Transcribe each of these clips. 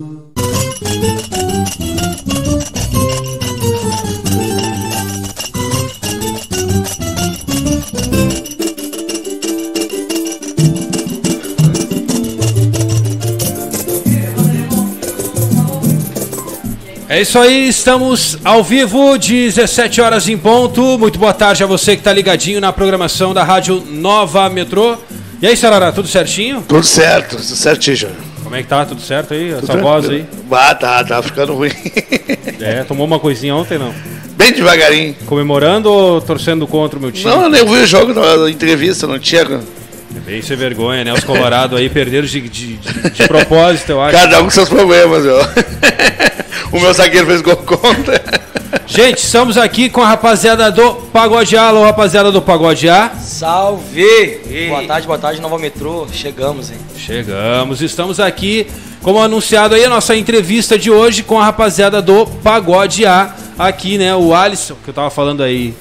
É isso aí, estamos ao vivo, 17 horas em ponto. Muito boa tarde a você que está ligadinho na programação da Rádio Nova Metrô. E aí, Sarará, tudo certinho? Tudo certo, tudo certinho. Como é que tá? Tudo certo aí? Essa voz aí? Ah, tá, tá ficando ruim. É, tomou uma coisinha ontem, não? Bem devagarinho. Comemorando ou torcendo contra o meu time? Não, eu nem vi o jogo na entrevista, não tinha. É bem sem vergonha, né? Os Colorado aí perderam de, de, de, de propósito, eu acho. Cada um com seus problemas, ó. O meu zagueiro fez gol contra. Gente, estamos aqui com a rapaziada do Pagode A. Alô, rapaziada do Pagode A. Salve! Boa tarde, boa tarde, Nova Metrô. Chegamos, hein? Chegamos, estamos aqui, como anunciado aí, a nossa entrevista de hoje com a rapaziada do Pagode A. Aqui, né, o Alisson, que eu tava falando aí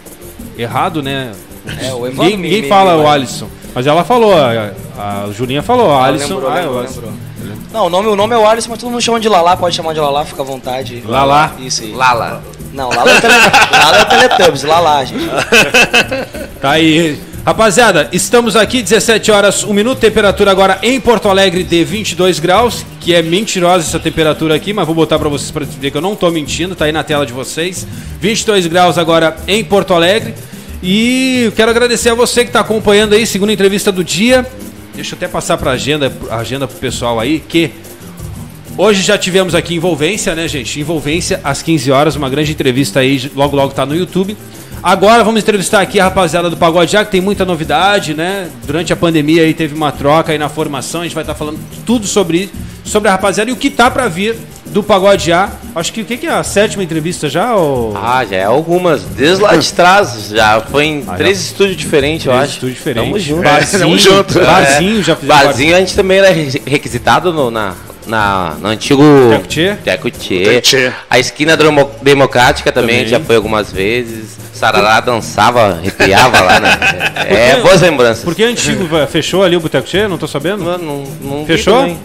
errado, né? É, o Evandro Ninguém, me- ninguém me- fala me- o Alisson. Mas ela falou, a, a Julinha falou, Ah, Alisson. lembrou, ah, lembrou, lembrou. Não, o nome, o nome é o Alisson, mas todo mundo chama de Lala, pode chamar de Lala, fica à vontade. Lala? Isso aí. Lala. Não, Lala é o, tele... Lala é Teletubbies, Lala, gente. Tá aí. Rapaziada, estamos aqui, 17 horas, 1 minuto, temperatura agora em Porto Alegre de 22 graus, que é mentirosa essa temperatura aqui, mas vou botar pra vocês pra ver que eu não tô mentindo, tá aí na tela de vocês. 22 graus agora em Porto Alegre. E quero agradecer a você que tá acompanhando aí, segunda entrevista do dia. Deixa eu até passar pra agenda, agenda pro pessoal aí, que Hoje já tivemos aqui Envolvência, né, gente? Envolvência às 15 horas, uma grande entrevista aí, logo logo tá no YouTube. Agora vamos entrevistar aqui a rapaziada do Pagode Já, que tem muita novidade, né? Durante a pandemia aí teve uma troca aí na formação, a gente vai estar falando tudo sobre sobre a rapaziada e o que tá pra vir do Pagode Já. Acho que o que que é a sétima entrevista já, ou Ah, já é algumas. Desde lá de trás, já foi em Ah, três estúdios diferentes, eu acho. Estúdio diferente. Tamo junto. Barzinho, tamo junto. Barzinho, já fizemos Barzinho a gente também era re- requisitado no, na, na, no antigo Teco Tchê? Teco Tchê. Teco Tchê. A esquina Demo- democrática também, Também. já foi algumas vezes. Sarará dançava, arrepiava lá, né? É, boas lembranças. Porque antigo fechou ali o Boteco Tchê, não tô sabendo. Não, não, não vi Fechou?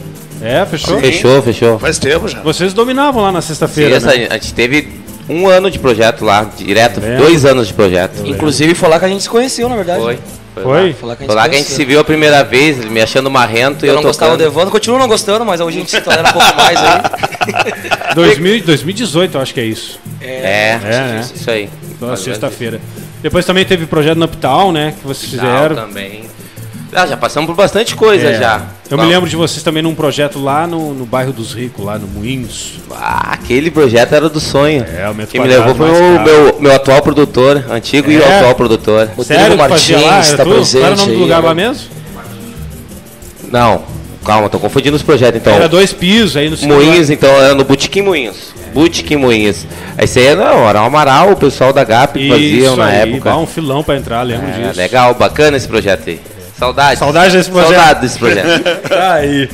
É, fechou. Fechou, fechou. Faz tempo já. Vocês dominavam lá na Sim, sexta-feira, né? a gente teve um ano de projeto lá, direto. Lembro. Dois anos de projeto. Inclusive, foi lá que a gente se conheceu, na verdade. Foi. né? Foi? Foi lá que a gente, Foi lá que a gente se viu a primeira vez, ele me achando marrento e Eu eu, não gostava do tocando. Evandro, continuo não gostando, mas hoje a gente se tolera um pouco mais aí. 2000, 2018, eu acho que é isso. É, É, né? isso aí. Então, na sexta-feira. Depois também teve projeto no Uptown, né? Que vocês fizeram. também. Ah, já passamos por bastante coisa É. já. Eu Bom, me lembro de vocês também num projeto lá no, no bairro dos Ricos, lá no Moinhos. Ah, aquele projeto era do sonho. É, o Quem me levou foi o meu, meu atual produtor, antigo e É? atual produtor. Sério fazia lá? Martins Era tá tu? Qual era o presente nome do aí, lugar né? lá mesmo? Não, calma, tô confundindo os projetos então. Era dois pisos aí no Moinhos, então, era no Botequim Moinhos. Botequim Moinhos. Aí não, era o Amaral, o pessoal da GAP que faziam na aí, época. um filão pra entrar, lembro É, disso. legal, bacana esse projeto aí. Saudade. Saudade desse projeto. Saudade desse projeto. Tá aí.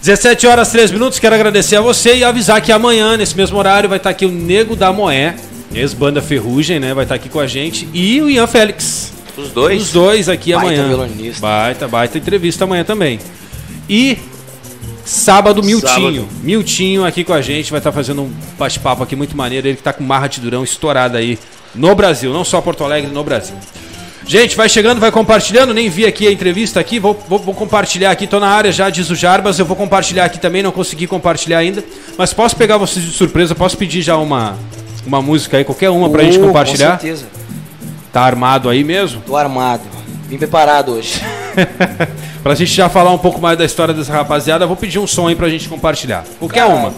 17 horas 3 minutos, quero agradecer a você e avisar que amanhã, nesse mesmo horário, vai estar aqui o Nego da Moé, ex-banda Ferrugem, né? Vai estar aqui com a gente. E o Ian Félix. Os dois? Os dois aqui Baita amanhã. violonista. Baita, baita entrevista amanhã também. E sábado, Miltinho. Miltinho aqui com a gente, vai estar fazendo um bate-papo aqui muito maneiro. Ele que tá com Marra de Durão estourada aí no Brasil, não só Porto Alegre, no Brasil. Gente, vai chegando, vai compartilhando. Nem vi aqui a entrevista aqui. Vou, vou, vou compartilhar aqui. Tô na área já, diz o Jarbas. Eu vou compartilhar aqui também. Não consegui compartilhar ainda. Mas posso pegar vocês de surpresa. Posso pedir já uma, uma música aí, qualquer uma pra gente Uh, compartilhar. Com certeza. Tá armado aí mesmo? Tô armado. Vim preparado hoje. pra gente já falar um pouco mais da história dessa rapaziada, vou pedir um som aí pra gente compartilhar. Qualquer Cara, uma.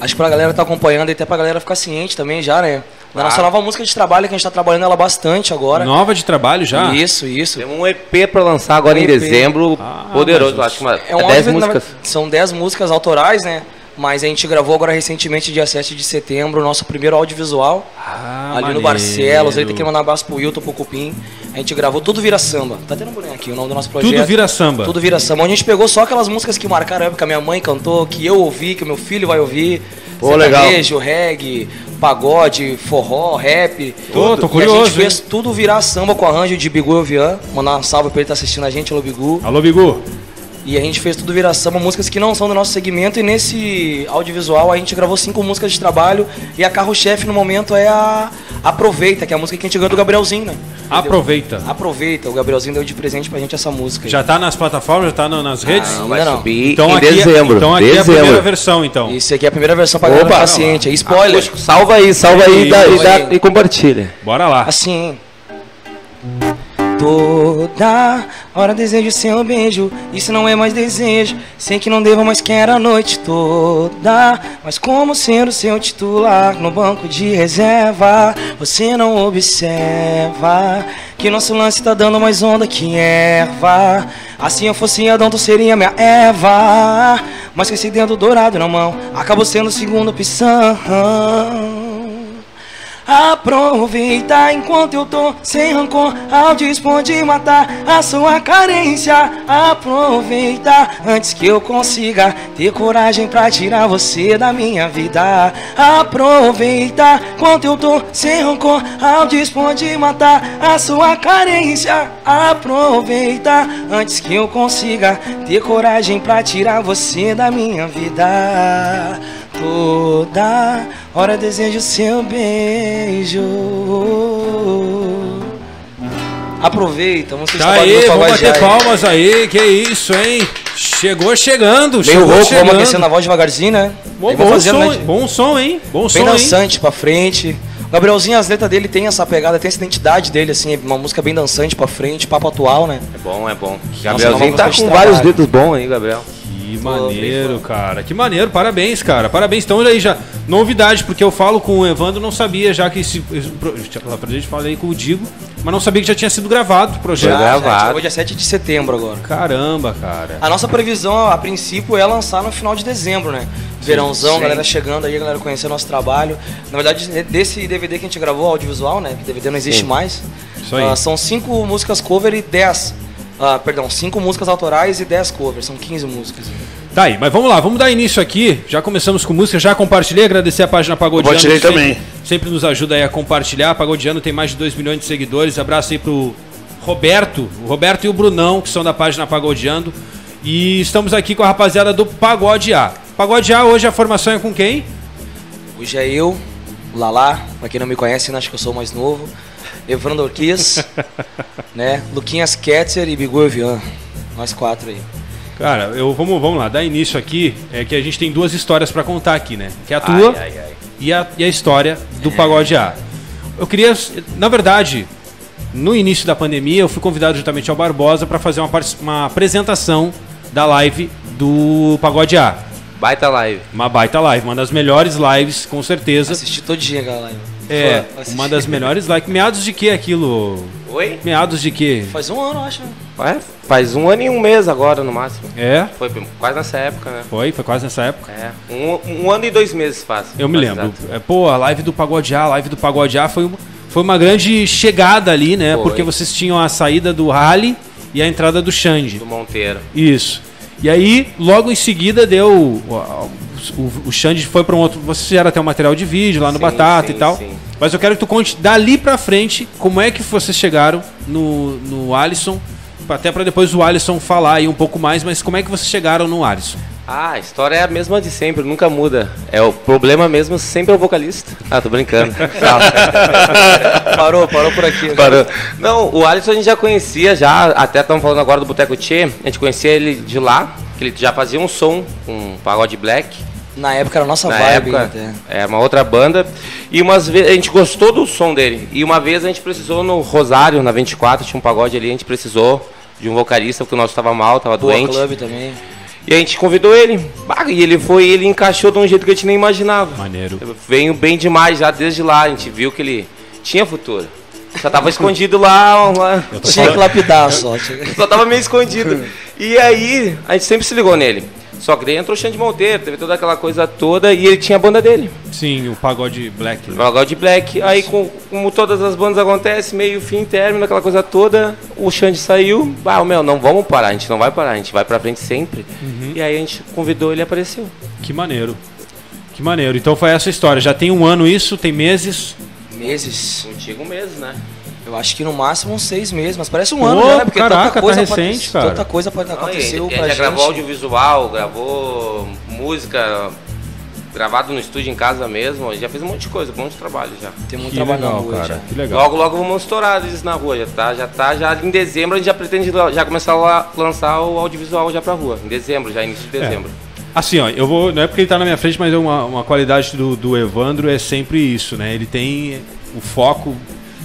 Acho que pra galera tá acompanhando e até pra galera ficar ciente também já, né? Da nossa nova música de trabalho, que a gente tá trabalhando ela bastante agora. Nova de trabalho já? Isso, isso. Temos um EP pra lançar agora Um em EP. dezembro. Ah, poderoso, mas- acho que uma, É um 10 álbum, na- músicas. São 10 músicas autorais, né? Mas a gente gravou agora recentemente, dia 7 de setembro, o nosso primeiro audiovisual. Ah, ali maneiro. no Barcelos, ele tem que mandar um abraço pro Wilton, pro Cupim. A gente gravou Tudo Vira Samba. Tá tendo um boneco aqui, o nome do nosso projeto. Tudo vira samba. Tudo Vira Samba. Onde a gente pegou só aquelas músicas que marcaram a época, minha mãe cantou, que eu ouvi, que o meu filho vai ouvir. Pô, legal. Sertanejo, reggae, pagode, forró, rap. Tô- tô E curioso, a gente fez hein? tudo virar samba com arranjo de Bigu Elvian. Mandar um salve pra ele que tá assistindo a gente, alô Bigu. Alô, Bigu. E a gente fez tudo virar samba, músicas que não são do nosso segmento. E nesse audiovisual a gente gravou cinco músicas de trabalho. E a carro-chefe no momento é a Aproveita, que é a música que a gente ganhou do Gabrielzinho, né? Entendeu? Aproveita. Aproveita, o Gabrielzinho deu de presente pra gente essa música. aí. Já tá nas plataformas, já tá no- nas redes? Não, Vai não. subir Então em aqui, é- dezembro. então aqui é a dezembro. primeira versão, então. Isso aqui é a primeira versão pra galera Opa! paciente. É spoiler. Acústico. Salva aí, salva aí, e, dá- e, dá- aí. e compartilha. Bora lá. Assim. Toda hora desejo seu beijo, isso não é mais desejo. Sei que não devo, mas quero a noite toda. Mas como ser o seu titular no banco de reserva, você não observa que nosso lance tá dando mais onda que erva. Assim eu fosse Adão, tu seria minha Eva. Mas com esse dedo dourado na mão, acabou sendo segunda opção. Aproveita enquanto eu tô sem rancor. Ao dispor de matar a sua carência. Aproveita antes que eu consiga Ter coragem pra tirar você da minha vida. Aproveita enquanto eu tô sem rancor. Ao dispor de matar a sua carência. Aproveita antes que eu consiga Ter coragem pra tirar você da minha vida Toda hora desejo seu beijo. Aproveita, vamos Tá aí, vamos bater palmas aí, que isso, hein? Chegou chegando, Meio chegou rouco, chegando. vamos aquecendo a voz devagarzinho, né? Bom, Aí bom fazendo, som, né? bom som, hein? Bom Bem som, hein? dançante pra frente. O Gabrielzinho, as letras dele tem essa pegada, tem essa identidade dele, assim, é uma música bem dançante pra frente, papo atual, né? É bom, é bom. Gabrielzinho tá com vários dedos bons aí, Gabriel. Que maneiro, cara. Que maneiro, parabéns, cara. Parabéns. Então, olha aí já. Novidade, porque eu falo com o Evandro, não sabia já que esse. esse pro- Lá pra gente falei com o Digo, mas não sabia que já tinha sido gravado o projeto. Já. Já, gravado. chegou dia 7 de setembro agora. Caramba, cara. A nossa previsão, a princípio, é lançar no final de dezembro, né? Verãozão, sim. galera chegando aí, galera conhecendo nosso trabalho. Na verdade, desse DVD que a gente gravou, audiovisual, né? Que DVD não existe Sim. mais. Isso aí. ah, são cinco músicas cover e 10. Ah, perdão, cinco músicas autorais e 10 covers. São 15 músicas. Tá aí, mas vamos lá, vamos dar início aqui. Já começamos com música, já compartilhei, agradecer a página Pagodiano. Compartilhei que sempre- também. Sempre nos ajuda aí a compartilhar. Pagodiano tem mais de 2 milhões de seguidores. Abraço aí pro Roberto, o Roberto e o Brunão, que são da página Pagodiando. E estamos aqui com a rapaziada do Pagode A. Pagode A, hoje a formação é com quem? Hoje é eu, o Lalá, pra quem não me conhece, acho que eu sou mais novo. Evandro Ortiz, né? Luquinhas Ketzer e Bigu Evian. Nós quatro aí. Cara, eu, vamos, vamos lá, dar início aqui. É que a gente tem duas histórias pra contar aqui, né? Que é a tua Ai, ai, ai. E, a, e a história do Pagode A. Eu queria, na verdade, no início da pandemia, eu fui convidado juntamente ao Barbosa para fazer uma, uma apresentação da live do Pagode A. Baita live. Uma baita live, uma das melhores lives, com certeza. Assisti todo dia aquela live. É, assisti. uma das melhores lives. Meados de que aquilo? Oi? Meados de que? Faz um ano, eu acho. né? Ué, faz um ano e um mês agora, no máximo. É, Foi quase nessa época, né? foi, foi quase nessa época. É. Um, um ano e dois meses faz. Eu me lembro. É, pô, a live do Pagode A, a live do Pagode A foi, uma- foi uma grande chegada ali, né? Foi. Porque vocês tinham a saída do Rally e a entrada do Xande. Do Monteiro. Isso. E aí, logo em seguida, deu. O, o, Xande foi para um outro. Vocês fizeram até um material de vídeo lá no Sim, Batata sim, e tal. sim. Mas eu quero que tu conte dali pra frente como é que vocês chegaram no, no Alisson. Até pra depois o Alisson falar aí um pouco mais, mas como é que vocês chegaram no Alisson? Ah, a história é a mesma de sempre, nunca muda. É o problema mesmo sempre é o vocalista. Ah, tô brincando. Parou, parou por aqui. Parou. Não, o Alisson a gente já conhecia, já, até estamos falando agora do Boteco Tchê, a gente conhecia ele de lá, que ele já fazia um som, um pagode black. Na época era a nossa Na vibe. época, até. é uma outra banda. E umas vezes a gente gostou do som dele. E uma vez a gente precisou no Rosário, na 24, tinha um pagode ali, a gente precisou de um vocalista, porque o nosso estava mal, estava Boa doente. Club também. E a gente convidou ele. E ele foi, ele encaixou de um jeito que a gente nem imaginava. Maneiro. Veio bem demais já desde lá, a gente viu que ele tinha futuro. Só tava escondido lá, lá Tinha que lapidar só. só tava meio escondido. E aí, a gente sempre se ligou nele. Só que daí entrou o Xande Monteiro, teve toda aquela coisa toda, e ele tinha a banda dele, Sim, o Pagode Black. o né? Pagode Black. Aí, com- como todas as bandas acontecem, meio fim, término, aquela coisa toda, o Xande saiu. Ah, meu, não vamos parar, a gente não vai parar, a gente vai pra frente sempre. E aí a gente convidou, ele apareceu. Que maneiro. Que maneiro. Então foi essa história. Já tem um ano isso, tem meses. Meses. Contigo mesmo, né? Eu acho que no máximo uns seis meses, mas parece um Pô, ano, já, né? Porque caraca, tanta tá coisa recente, pode, cara. Tanta coisa pode acontecer ele, pra já gente. gravou audiovisual, gravou música, gravado no estúdio em casa mesmo. Ele já fez um monte de coisa, um monte de trabalho já. Tem muito Que trabalho na legal, rua cara. já. Que legal. Logo, logo vamos estourar eles na rua, já tá, já tá, já em dezembro a gente já pretende já começar a lançar o audiovisual já pra rua. Em dezembro, já início de dezembro. Assim, ó, eu vou. Não é porque ele tá na minha frente, mas é uma, uma qualidade do, do Evandro é sempre isso, né? Ele tem o foco.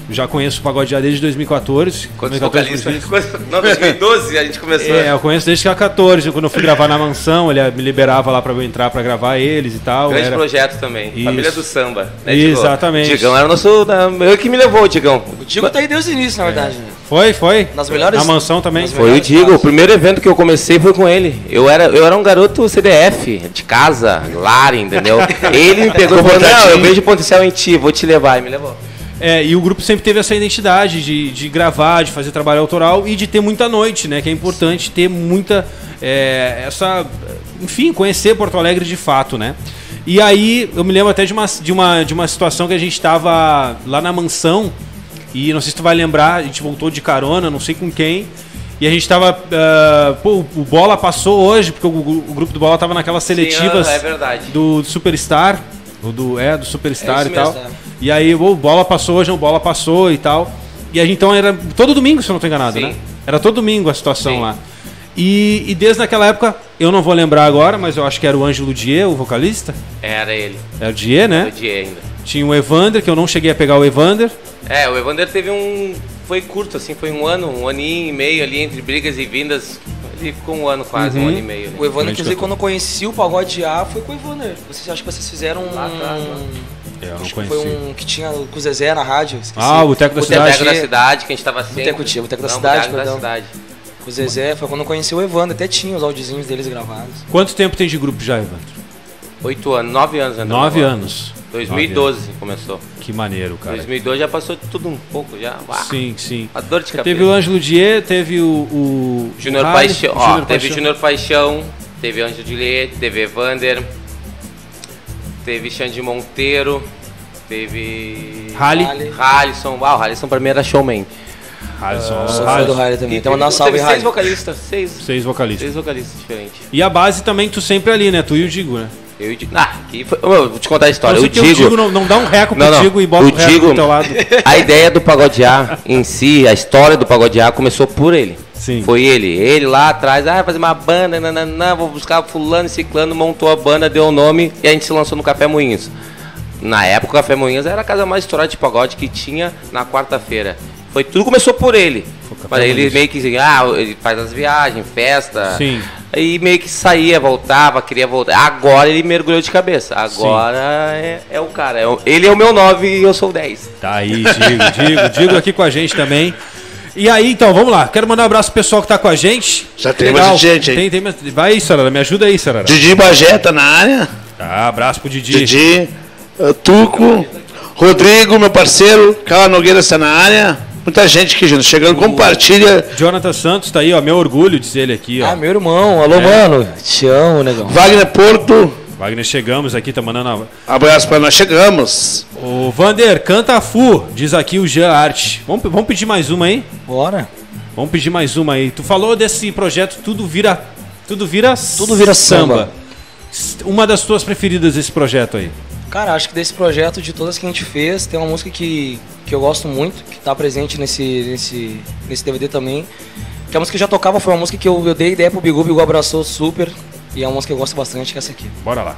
Já conheço o Pagode Já desde 2014. Quantos 2014, vocalistas? Não, 2012 a gente começou. É, eu conheço desde que era 14, quando eu fui gravar na mansão, ele me liberava lá pra eu entrar pra gravar eles e tal. Grande era- projeto também. Isso. Família do samba. Né? Exatamente. Digão era o nosso. da- Eu que me levou, o Digão. O Digo tá aí desde o início, na verdade. né? Foi, foi. Nas melhores- Na mansão também. Foi o Digo. O fases. primeiro evento que eu comecei foi com ele. Eu era, eu era um garoto CDF, de casa, lar, entendeu? Ele me pegou e falou: Não, eu vejo potencial em ti, vou te levar. E me levou. É, e o grupo sempre teve essa identidade de, de gravar, de fazer trabalho autoral e de ter muita noite, né? Que é importante ter muita. é, essa. Enfim, conhecer Porto Alegre de fato, né? E aí eu me lembro até de uma, de uma, de uma situação que a gente estava lá na mansão, e não sei se tu vai lembrar, a gente voltou de carona, não sei com quem. E a gente tava. ah, pô, o Bola passou hoje, porque o, o grupo do Bola tava naquelas seletivas Sim, é verdade. do, do Superstar. Do, é, do Superstar É e tal. mesmo, é. E aí, o bola passou, hoje o bola passou e tal. E aí, então era todo domingo, se eu não tô enganado, Sim. né? Era todo domingo a situação Sim. lá. E, e desde aquela época, eu não vou lembrar agora, mas eu acho que era o Ângelo Dier, o vocalista. Era ele. Era o Dier, O né? dia ainda. Tinha o Evander, que eu não cheguei a pegar o Evander. É, o Evander teve um. Foi curto, assim, foi um ano, um aninho e meio ali entre brigas e vindas. Ele ficou um ano quase, Uhum. um ano e meio. ali. O Grande inclusive, quando eu conheci o Pagode A, foi com o Evandro. Vocês acham que vocês fizeram um. Lá atrás, lá. É, eu não acho que foi um que tinha com o Zezé na rádio. esqueci. Ah, o Boteco da Cidade. Boteco da cidade, que a gente tava sempre. Boteco Tia, Boteco da Não, Cidade, Boteco da cidade. Com o Zezé, foi quando eu conheci o Evandro. Até tinha os audiozinhos deles gravados. Quanto tempo tem de grupo já, Evandro? Oito anos, nove anos, né? Nove agora. anos. 2012 começou. Que maneiro, cara. 2012 já passou tudo um pouco, já. Uá, Sim, sim. A dor de cabeça. Teve o Ângelo Dier, teve o. o Júnior Paixão, ó, Júnior teve Paixão. Júnior Paixão, teve Anjo de Lê, teve Evander, teve Xande Monteiro, teve. Harley. Harley. Halisson, uau, Halisson pra mim era showman. Alisson, Sou fã Harley. do Harley também. Então, um teve- salve, Harley. seis vocalistas, seis, Seis vocalistas. seis vocalistas diferentes. E a base também, tu sempre ali, né? Tu e o Digo, né? Eu e o Digo. Ah, que foi, eu vou te contar a história. Sei o o Digo, não, não dá um reco pro Não, não. Digo e bota O o, reco Digo- do teu lado. A ideia do Pagode A em si, a história do Pagode A começou por ele. Sim. Foi ele. Ele lá atrás, ah, fazer uma banda, nananã, vou buscar fulano e ciclano, montou a banda, deu o nome e a gente se lançou no Café Moinhos. Na época, o Café Moinhos era a casa mais estourada de pagode que tinha na quarta-feira. Foi tudo começou por ele. Mas ele meio que, ah, ele faz as viagens, festa. Sim. Aí meio que saía, voltava, queria voltar. Agora ele mergulhou de cabeça. Agora é, é o cara. é o- ele é o meu 9 e eu sou o 10. Tá aí, Digo, Digo, Digo aqui com a gente também. E aí, então, vamos lá. Quero mandar um abraço pro pessoal que tá com a gente. Já tem Legal. bastante gente aí. Tem, tem, mais- vai aí, Sarara, me ajuda aí, Sarara. Didi Bagé tá na área. Tá, abraço pro Didi. Didi, eh, Tuco, Rodrigo, meu parceiro, Carla Nogueira está na área. Muita gente aqui, gente. Chegando, compartilha. Jonathan Santos tá aí, ó. Meu orgulho, diz ele aqui, ó. Ah, meu irmão. Alô, É. mano. Te amo, negão. Wagner Porto, Wagner, chegamos aqui, tá mandando. a- abraço para nós. Chegamos. Ô, Vander, canta Fu, diz aqui o Jean Arte. Vamos, vamos pedir mais uma aí? Bora. Vamos pedir mais uma aí. Tu falou desse projeto Tudo Vira. Tudo vira. Tudo Vira Samba. Uma das tuas preferidas desse projeto aí. Cara, acho que desse projeto, de todas que a gente fez, tem uma música que, que eu gosto muito, que tá presente nesse, nesse, nesse DVD também. Que a música que já tocava foi uma música que eu, eu dei ideia pro Bigu, o Bigu abraçou super. E é uma música que eu gosto bastante, que é essa aqui. Bora lá.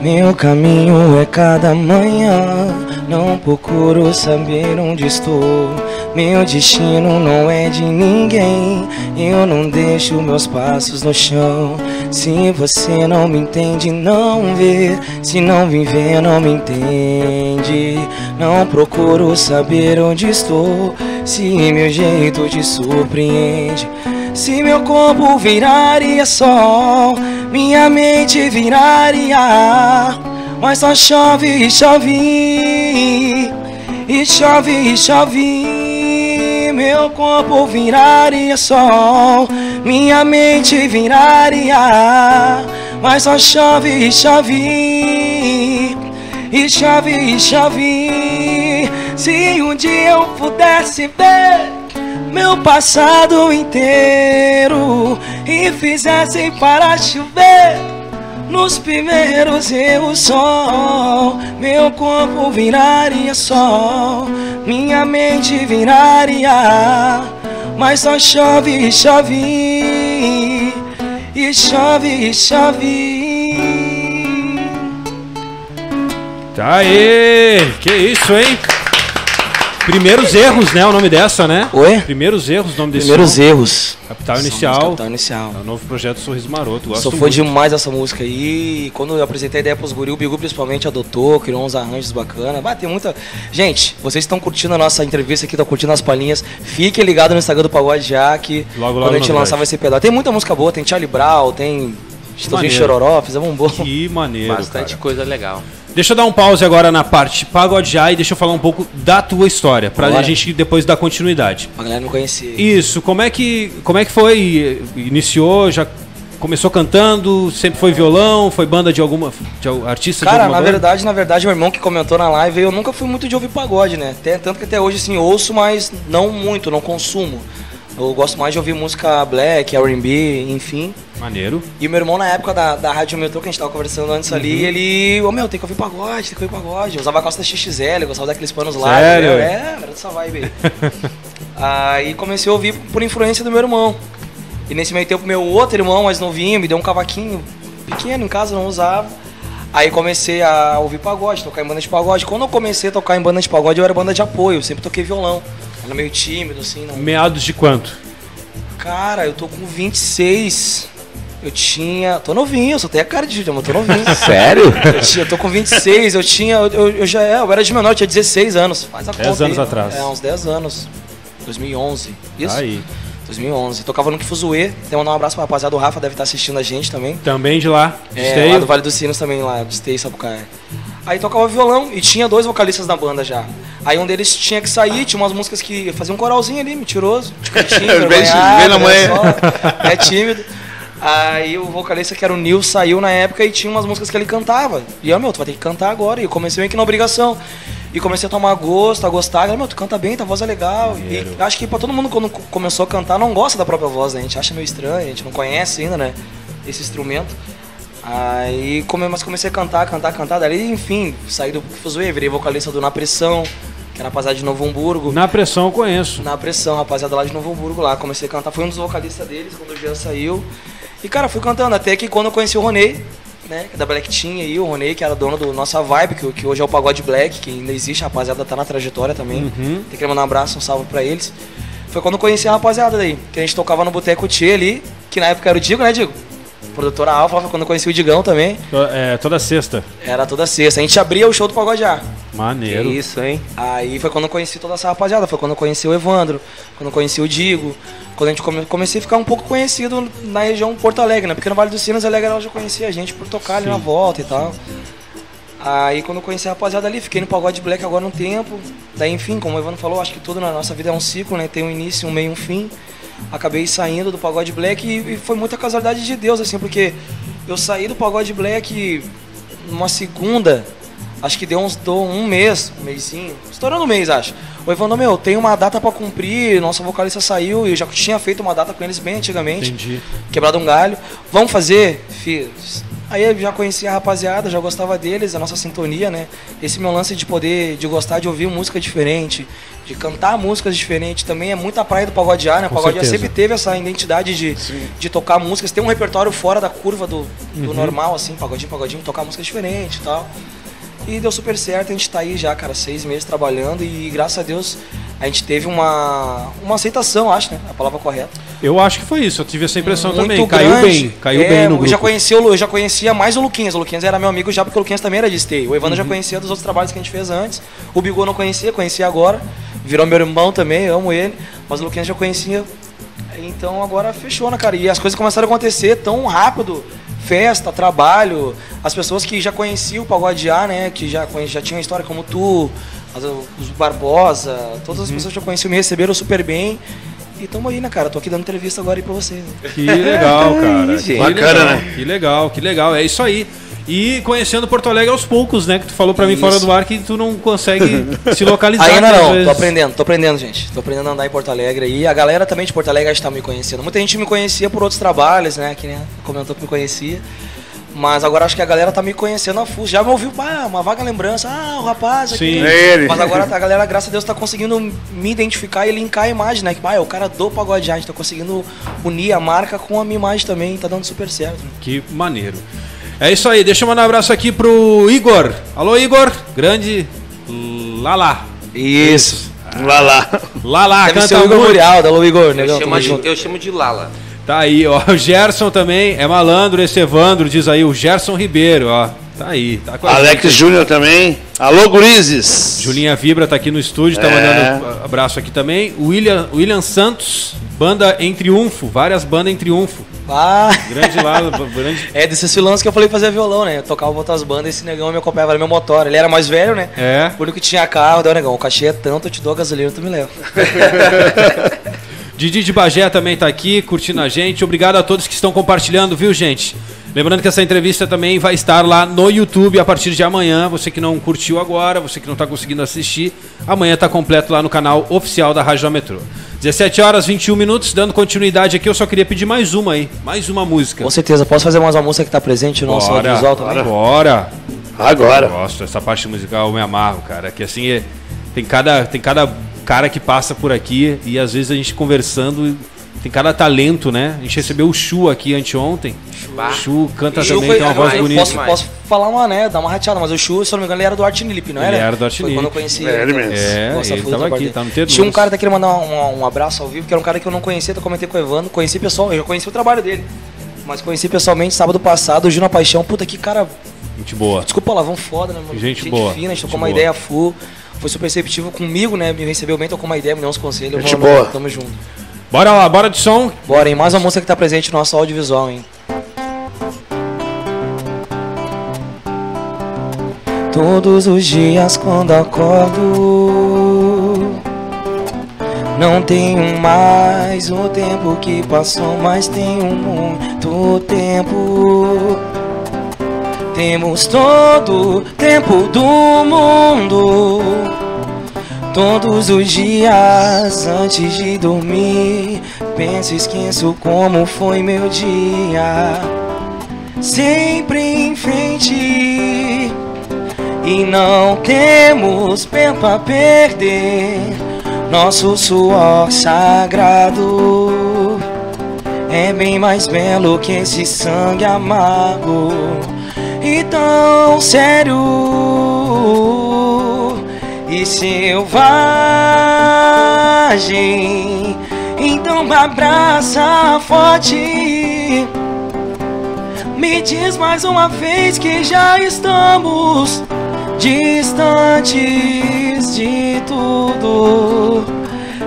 Meu caminho é cada manhã, não procuro saber onde estou. Meu destino não é de ninguém, eu não deixo meus passos no chão. Se você não me entende, não vê. Se não viver, não me entende. Não procuro saber onde estou, se meu jeito te surpreende. Se meu corpo viraria sol, minha mente viraria ar. Mas só chove e chove, e chove e chove. Meu corpo viraria sol, minha mente viraria ar. Mas só chove e chove E chove e chove Se um dia eu pudesse ver Meu passado inteiro E fizesse para chover nos primeiros eu sol, meu corpo viraria sol, minha mente viraria, mas só chove, chove, e chove, chove. Tá aí! Que isso, hein? Primeiros erros, né? O nome dessa, né? Oi? Primeiros erros, o nome desse Primeiros som. erros. Capital Somos Inicial. Capital Inicial. É o novo projeto Sorriso Maroto. Gosto Sou fã muito. demais dessa música aí. E Quando eu apresentei a ideia pros guri, o Bigu principalmente adotou, criou uns arranjos bacanas. Vai ter muita. Gente, vocês estão curtindo a nossa entrevista aqui, estão curtindo as palhinhas. Fiquem ligados no Instagram do Pagode já, que Logo, logo quando a gente lançar vai ser pedal. Tem muita música boa, tem Charlie Brown, tem maneiro. Chororó, fizemos um bom. Que maneiro. Bastante cara. coisa legal. Deixa eu dar um pause agora na parte pagode já e deixa eu falar um pouco da tua história, pra Bora. gente depois dar continuidade. A galera não conhecia. Isso, como é que, como é que foi? Iniciou, já começou cantando, sempre foi violão, foi banda de alguma de artista de Cara, alguma na banda? verdade, na verdade, meu irmão que comentou na live, eu nunca fui muito de ouvir pagode, né? Até- tanto que até hoje, assim, ouço, mas não muito, não consumo. Eu gosto mais de ouvir música black, R&B, enfim. Maneiro. E o meu irmão, na época da, da Rádio Metrô, que a gente tava conversando antes Uhum. ali, ele... Ô, meu, tem que ouvir pagode, tem que ouvir pagode. Eu usava a calça da XXL, eu gostava daqueles panos. Sério? né? É, era dessa vibe aí. aí comecei a ouvir por influência do meu irmão. E nesse meio tempo, meu outro irmão, mais novinho, me deu um cavaquinho pequeno em casa, não usava. Aí comecei a ouvir pagode, tocar em banda de pagode. Quando eu comecei a tocar em banda de pagode, eu era banda de apoio, eu sempre toquei violão. Era meio tímido, assim, não... Meados de quanto? Cara, eu tô com 26. Eu tinha. Tô novinho, só tenho a cara de mas eu tô novinho. Sério? Eu, tinha, eu tô com 26, eu tinha. Eu, eu- já é, eu era de menor, eu tinha 16 anos. Faz a 10 conta anos aí. atrás. É, uns 10 anos. 2011. Isso? Aí. 2011. Tocava no Kifuzuê. Tem mandar um abraço pra rapaziada. O Rafa deve estar assistindo a gente também. Também de lá. de É, lá do Vale dos Sinos também, lá de Esteio, Sapucaia. Aí tocava violão e tinha dois vocalistas na banda já. Aí um deles tinha que sair, tinha umas músicas que fazia um coralzinho ali, mentiroso, discretinho, Bem- envergonhado, bem na manhã. só, É tímido. Aí o vocalista que era o Nil saiu na época e tinha umas músicas que ele cantava. E eu, meu, tu vai ter que cantar agora. E eu comecei meio que na obrigação. E comecei a tomar gosto, a gostar. Eu, meu, tu canta bem, tua voz é legal. E acho que pra todo mundo quando começou a cantar não gosta da própria voz, né? A gente acha meio estranho, a gente não conhece ainda, né? Esse instrumento. Aí, come, mas comecei a cantar, cantar, cantar. Daí, enfim, saí do Fuzuê, virei vocalista do Na Pressão, que era rapaziada de Novo Hamburgo. Na pressão eu conheço. Na Pressão, rapaziada lá de Novo Hamburgo lá. Comecei a cantar, fui um dos vocalistas deles quando o Jean saiu. E, cara, fui cantando até que quando eu conheci o Ronei, né, é da Black Team aí, o Ronei, que era dono do Nossa Vibe, que, que hoje é o Pagode Black, que ainda existe, a rapaziada tá na trajetória também. Tem que mandar um abraço, um salve pra eles. Foi quando eu conheci a rapaziada daí, que a gente tocava no Boteco Tchê ali, que na época era o Digo, né, Digo? Produtora Alfa, foi quando eu conheci o Digão também. É, toda sexta. Era toda sexta. A gente abria o show do Pagode A. Que Maneiro. isso, hein? Aí foi quando eu conheci toda essa rapaziada, foi quando eu conheci o Evandro, quando eu conheci o Digo, quando a gente come, comecei a ficar um pouco conhecido na região Porto Alegre, né? Porque no Vale dos Sinos a Alegre já conhecia a gente por tocar ali na volta e tal. Aí quando eu conheci a rapaziada ali, fiquei no Pagode Black agora um tempo. Daí, enfim, como o Evandro falou, acho que tudo na nossa vida é um ciclo, né? Tem um início, um meio e um fim. Acabei saindo do Pagode Black e, e foi muita casualidade de Deus, assim, porque eu saí do Pagode Black numa segunda, acho que deu uns do, um mês, um mêsinho, estourando um mês, acho. O Evandro, meu, tem uma data pra cumprir, nossa vocalista saiu e eu já tinha feito uma data com eles bem antigamente Entendi. quebrado um galho. Vamos fazer? Fiz. Aí eu já conhecia a rapaziada, já gostava deles, a nossa sintonia, né? Esse meu lance de poder, de gostar de ouvir música diferente, de cantar músicas diferentes, também é muito a praia do Pagode A, né? O Com Pagode A certeza. sempre teve essa identidade de, de tocar músicas, ter um repertório fora da curva do, do Uhum. normal, assim, pagodinho, pagodinho, tocar músicas diferentes e tal. E deu super certo, a gente tá aí já, cara, seis meses trabalhando e graças a Deus a gente teve uma, uma aceitação, acho, né? A palavra correta. Eu acho que foi isso, eu tive essa impressão Muito também. Caiu grande. bem, caiu É, bem no Eu grupo. já, conhecia, eu já conhecia mais o Luquinhas. O Luquinhas era meu amigo já porque o Luquinhas também era de Stay. O Evandro Uhum. já conhecia dos outros trabalhos que a gente fez antes. O Bigu eu não conhecia, conhecia agora. Virou meu irmão também, eu amo ele. Mas o Luquinhas já conhecia. Então agora fechou, né, cara? E as coisas começaram a acontecer tão rápido. Festa, trabalho, as pessoas que já conheciam o Pagode A, né? Que já, já tinham história como tu, os Barbosa, todas as Uhum. pessoas que eu conheci me receberam super bem. E tamo aí, né, cara? Tô aqui dando entrevista agora aí pra vocês. Né? Que legal, cara. gente. Que Bacana, legal, né? Que legal, que legal. É isso aí. E conhecendo Porto Alegre aos poucos, né? Que tu falou pra mim Isso. fora do ar que tu não consegue se localizar. Ainda né, não, vezes. tô aprendendo, tô aprendendo, gente. Tô aprendendo a andar em Porto Alegre aí. A galera também de Porto Alegre acho que tá me conhecendo. Muita gente me conhecia por outros trabalhos, né? Que né, comentou que me conhecia. Mas agora acho que a galera tá me conhecendo a full. Já me ouviu, pá, uma vaga lembrança. Ah, o rapaz aqui. Sim. É ele. Mas agora a galera, graças a Deus, tá conseguindo me identificar e linkar a imagem, né? Que, pá, é o cara do pagode arte, tá conseguindo unir a marca com a minha imagem também. Tá dando super certo. Né? Que maneiro. É isso aí, deixa eu mandar um abraço aqui pro Igor. Alô, Igor. Grande Lala. Isso. Lá. Lala, Deve canta ser o Igor muito. Murial, da Alô Igor, Eu chamo, de, eu chamo de Lala. Tá aí, ó. O Gerson também é malandro, esse Evandro, diz aí, o Gerson Ribeiro, ó. Tá aí, tá com a Alex. Júnior também. Alô, gurizes. Julinha Vibra tá aqui no estúdio, tá É. mandando abraço aqui também. William, William Santos, banda em triunfo, várias bandas em triunfo. Ah, Grande Lala, grande. é desses lance que eu falei fazia violão, né? Eu tocava outras bandas e esse negão me acompanhava, era meu motor. Ele era mais velho, né? É. O único que tinha carro, deu negão. O cachê é tanto, eu te dou a gasolina, tu me leva. Didi de Bagé também tá aqui, curtindo a gente. Obrigado a todos que estão compartilhando, viu, gente? Lembrando que essa entrevista também vai estar lá no YouTube a partir de amanhã. Você que não curtiu agora, você que não tá conseguindo assistir, amanhã tá completo lá no canal oficial da Rádio Metrô. 17 horas 21 minutos, dando continuidade aqui, eu só queria pedir mais uma aí, mais uma música. Com certeza, posso fazer mais uma música que tá presente no nosso Bora, audiovisual também? bora. Agora. Gosto, essa parte musical eu me amarro, cara. Que assim, é- tem, cada, tem cada cara que passa por aqui e às vezes a gente conversando, tem cada talento, né? A gente recebeu o Chu aqui anteontem. Bah. Chu canta Chu também, foi- tem uma voz bonita. Posso, posso falar uma, né? Dar uma rateada, mas o Chu, se eu não me engano, ele era do Art Nilip, não Ele era? era do Art Foi Nilip. quando eu conheci É, ele mesmo. É, Gosto ele tava aqui, dele. tá no T2. Tinha um cara que queria mandar um, um abraço ao vivo, que era um cara que eu não conhecia, eu comentei com o Evandro, conheci pessoal, eu já conheci o trabalho dele. Mas conheci pessoalmente sábado passado, o Gino Paixão, puta que cara, Gente boa. desculpa o palavrão foda, né, mano? Gente boa, fina, a gente gente trocou uma boa. ideia full. Foi super receptivo comigo, né? Me recebeu bem, trocou uma ideia, me deu uns conselhos. Gente mano, boa. Tamo junto. Bora lá, bora de som. Bora, hein? Mais uma música que tá presente no nosso audiovisual, hein? Todos os dias quando acordo Não tenho mais o tempo que passou Mas tenho muito tempo Temos todo o tempo do mundo Todos os dias antes de dormir, penso, esqueço como foi meu dia. Sempre em frente e não temos tempo a perder. Nosso suor sagrado é bem mais belo que esse sangue amargo e tão sério e selvagem. Então me abraça forte. Me diz mais uma vez que já estamos distantes de tudo.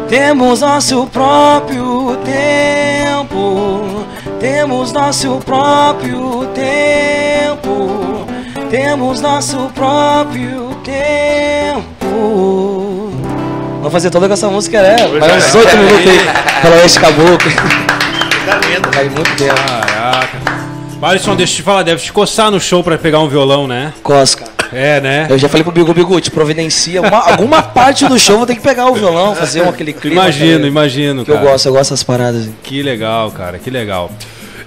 Temos nosso próprio tempo. Temos nosso próprio tempo. Temos nosso próprio tempo. Vamos fazer toda essa música, né? Vai uns 8 minutos aí. Pela este caboclo. Vai muito bem. Caraca. Alisson, deixa eu te falar, deve te coçar no show pra pegar um violão, né? Cosca. É, né? Eu já falei pro Bigu, Bigu, te providencia. Uma- alguma parte do show vou ter que pegar o violão, fazer um, aquele clima. Imagino, cara, imagino, Que eu cara. gosto, eu gosto dessas paradas. Que legal, cara, que legal.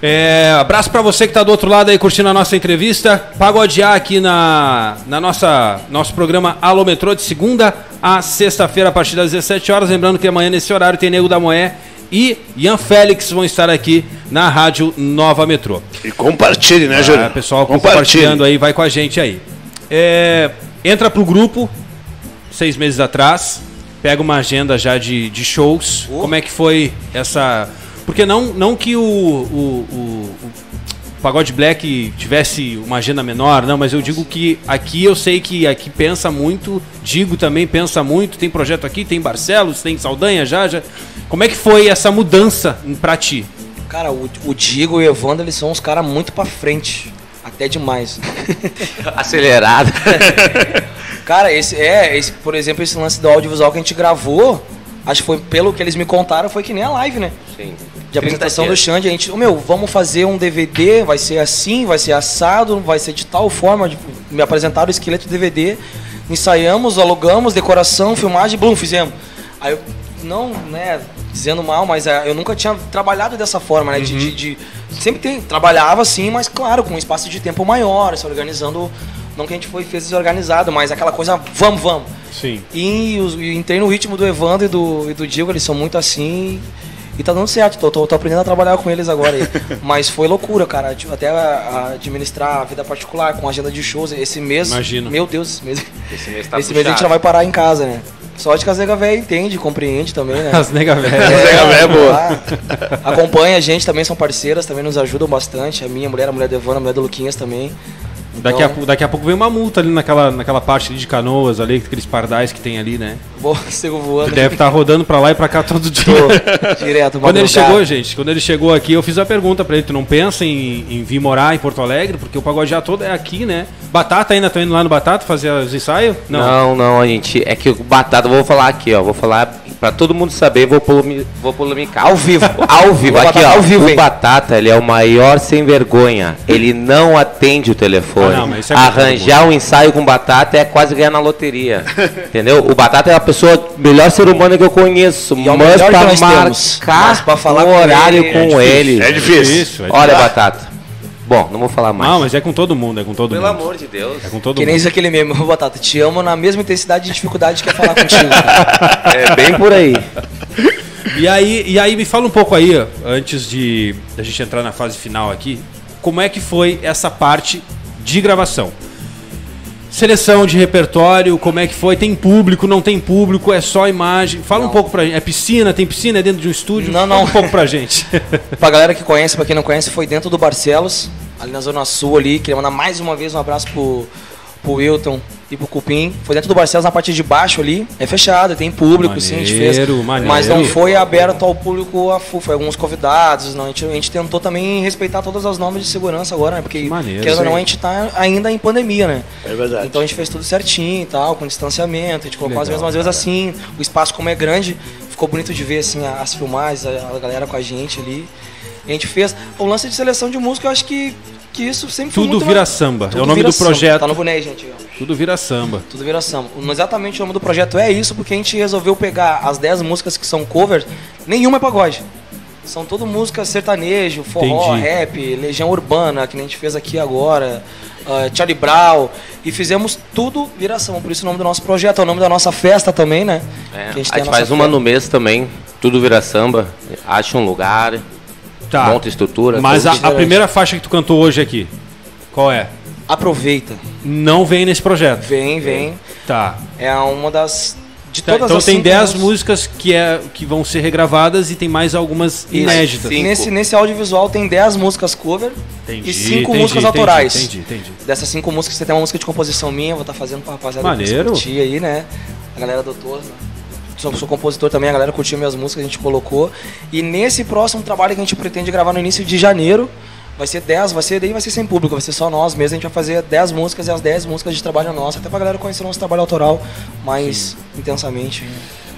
É, abraço pra você que tá do outro lado aí curtindo a nossa entrevista. Pagodear aqui na, na nossa nosso programa Alô Metrô de segunda a sexta-feira a partir das 17 horas. Lembrando que amanhã nesse horário tem Nego da Moé e Ian Félix vão estar aqui na Rádio Nova Metrô. E compartilhe, né, Júlio? Ah, pessoal compartilhando aí, vai com a gente aí. É, entra pro grupo, seis meses atrás, pega uma agenda já de, de shows. Como é que foi essa. Porque não, não que o, o, o- o Pagode Black tivesse uma agenda menor, não, mas eu digo que aqui eu sei que aqui pensa muito, digo também pensa muito, tem projeto aqui, tem Barcelos, tem Saldanha já, já. Como é que foi essa mudança pra ti? Cara, o, o Digo e o Evandro, eles são uns caras muito pra frente. Até demais. Acelerado. Cara, esse é, esse, por exemplo, esse lance do audiovisual que a gente gravou, Acho que foi pelo que eles me contaram, foi que nem a live, né? Sim. De apresentação do. Xande, a gente, "Ô, meu, vamos fazer um DVD, vai ser assim, vai ser assado, vai ser de tal forma. tipo, me apresentaram o esqueleto do DVD, ensaiamos, alugamos, decoração, filmagem, blum, fizemos. Aí eu, não, né, dizendo mal, mas é, eu nunca tinha trabalhado dessa forma, né? de- De, de- sempre tem, trabalhava assim, mas claro, com um espaço de tempo maior, se organizando. Não que a gente foi, fez desorganizado, mas aquela coisa, vamos, vamos. Sim. E, os- e entrei no ritmo do Evandro e do, e do Diego, eles são muito assim. E tá dando certo, tô, tô, tô aprendendo a trabalhar com eles agora. aí. Mas foi loucura, cara. Até a- a administrar a vida particular com agenda de shows. Esse mês. Imagino. Meu Deus, esse mês. Esse mês tá esse mês a gente já vai parar em casa, né? Sorte que as nega velha entende, compreende também, né? As nega velha. Nega véia é boa. Acompanha a gente, também são parceiras, também nos ajudam bastante. A minha mulher, a mulher do Evandro, a mulher do Luquinhas também. Daqui a, Então, daqui a pouco vem uma multa ali naquela, naquela parte ali de canoas ali, aqueles pardais que tem ali, né? Boa, sigo voando. Deve estar rodando pra lá e pra cá todo dia. Tô direto, Quando ele chegou, gente, quando ele chegou aqui, eu fiz a pergunta pra ele: tu não pensa em, em vir morar em Porto Alegre? Porque o pagode já todo é aqui, né? Batata ainda tá indo lá no Batata fazer os ensaios? Não, não, a gente. É que o Batata, eu vou falar aqui, ó. Vou falar pra todo mundo saber, vou, polemi- vou polemicar. Ao vivo. Ao vivo, aqui, ó. ao vivo, o hein? Batata, ele é o maior sem vergonha. Ele não atende o telefone. Ah, não, mas isso é Arranjar um ensaio com Batata é quase ganhar na loteria. entendeu? O Batata é a pessoa, melhor ser humano que eu conheço. E é mas pra marcar Mas pra falar um com horário ele, com é difícil. ele. É difícil. É Olha, Batata. Bom, não vou falar mais. Não, mas é com todo mundo, é com todo Pelo mundo. amor de Deus. É com todo Que nem mundo. isso aquele mesmo, Batata. Te amo na mesma intensidade de dificuldade que é falar contigo. cara. É bem por aí. E aí, e aí me fala um pouco aí, antes de a gente entrar na fase final aqui, como é que foi essa parte de gravação? Seleção de repertório, como é que foi? Tem público, não tem público, é só imagem? Fala um pouco pra gente. É piscina, tem piscina, é dentro de um estúdio? Não, Fala não. um pouco pra gente. pra galera que conhece, pra quem não conhece, foi dentro do Barcelos, ali na Zona Sul ali. Queria mandar mais uma vez um abraço pro, pro Wilton e pro Cupim. Foi dentro do Barcelos, na parte de baixo ali. É fechado, tem público, sim, a gente fez. Maneiro, maneiro. Mas não foi aberto ao público a full, foi alguns convidados. Não, a, gente, a gente tentou também respeitar todas as normas de segurança agora, né? Porque, maneiro. querendo ou não, a gente tá ainda em pandemia, né? É verdade. Então a gente fez tudo certinho e tal, com distanciamento, a gente colocou as Legal, mesmas vezes assim, o espaço como é grande, ficou bonito de ver assim as filmagens, a galera com a gente ali. A gente fez o lance de seleção de música, eu acho que, que isso sempre foi Tudo muito vira samba. Tudo é o nome vira do samba. projeto. Tá no boné, gente. Tudo vira samba. Tudo vira samba. Exatamente o nome do projeto é isso, porque a gente resolveu pegar as 10 músicas que são covers, nenhuma é pagode. São todas músicas sertanejo, forró, Entendi. rap, Legião Urbana, que nem a gente fez aqui agora, ah, Charlie Brown, e fizemos tudo viração. Por isso o nome do nosso projeto, é o nome da nossa festa também, né? É, Que a gente, tem nossa faz uma festa. no mês também, tudo vira samba, acha um lugar, Tá. monta estrutura. Mas a, a primeira faixa que tu cantou hoje aqui, qual é? Aproveita. Não vem nesse projeto. Vem, vem. Tá. É uma das. De Tá, todas então as tem cinco 10 músicas- músicas que, é, que vão ser regravadas e tem mais algumas inéditas. Cinco. Nesse, nesse audiovisual tem 10 músicas cover Entendi, e 5 entendi, músicas entendi, autorais. Entendi, entendi. Dessas cinco músicas, você tem uma música de composição minha, vou estar fazendo pra rapaziada Maneiro. curtir aí, né? A galera do Toso. Sou, sou compositor também, a galera curtiu minhas músicas, a gente colocou. E nesse próximo trabalho que a gente pretende gravar no início de janeiro, vai ser 10, vai ser, daí vai ser sem público, vai ser só nós mesmo, a gente vai fazer 10 músicas e as 10 músicas de trabalho nosso, até pra galera conhecer o nosso trabalho autoral mais intensamente. né?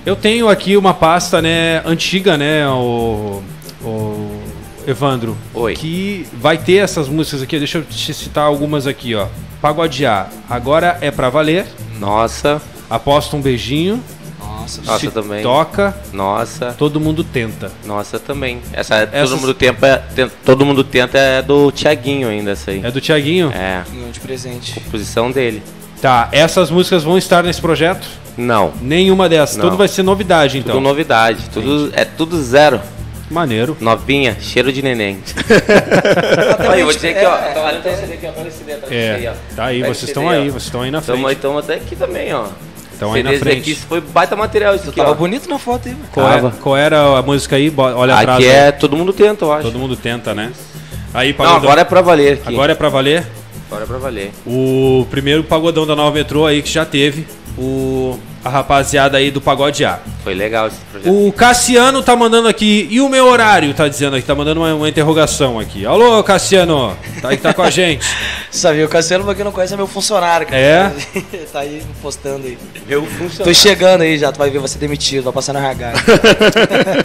Eu tenho aqui uma pasta, né, antiga, né, o, o Evandro, Oi. que vai ter essas músicas aqui. Deixa eu te citar algumas aqui, ó. Pagodear, agora é pra valer. Nossa, Aposta um beijinho. Nossa, Nossa, se também. toca, nossa, todo mundo tenta. nossa também. Essa é- Essas- todo mundo tenta, é, tem- todo mundo tenta é do Tiaguinho ainda essa aí. É do Tiaguinho? É, ganhou de presente. posição dele. Tá, essas músicas vão estar nesse projeto? Não, Nenhuma dessas. Não. Tudo vai ser novidade, então. tudo novidade, tudo é tudo zero. Maneiro. Novinha, cheiro de neném. Eu vou dizer aqui, ó. Tá É, aí, ó. tá aí, vocês estão aí, vocês estão aí na frente. tamo até aqui também, ó. Estão aí na frente. aqui, isso foi baita material isso aqui, Tava ó. bonito na foto aí. Qual, é- qual era a música aí? Olha atrás. Aqui aí. é todo mundo tenta, eu acho. Todo mundo tenta, né? Aí, Não, pagodão. agora é pra valer aqui. Agora é pra valer. Agora é pra valer. O primeiro pagodão da Nova Metrô aí que já teve. O a rapaziada aí do Pagode A. Foi legal esse projeto. O Cassiano tá mandando aqui, e o meu horário? Tá dizendo aqui, tá mandando uma, uma interrogação aqui. Alô, Cassiano, tá aí que tá com a gente. Sabe, o Cassiano, pra quem não conhece, é meu funcionário, cara. É? tá aí postando aí. Meu Tô funcionário. chegando aí já, tu vai ver, ser demitido, vai passar no RH.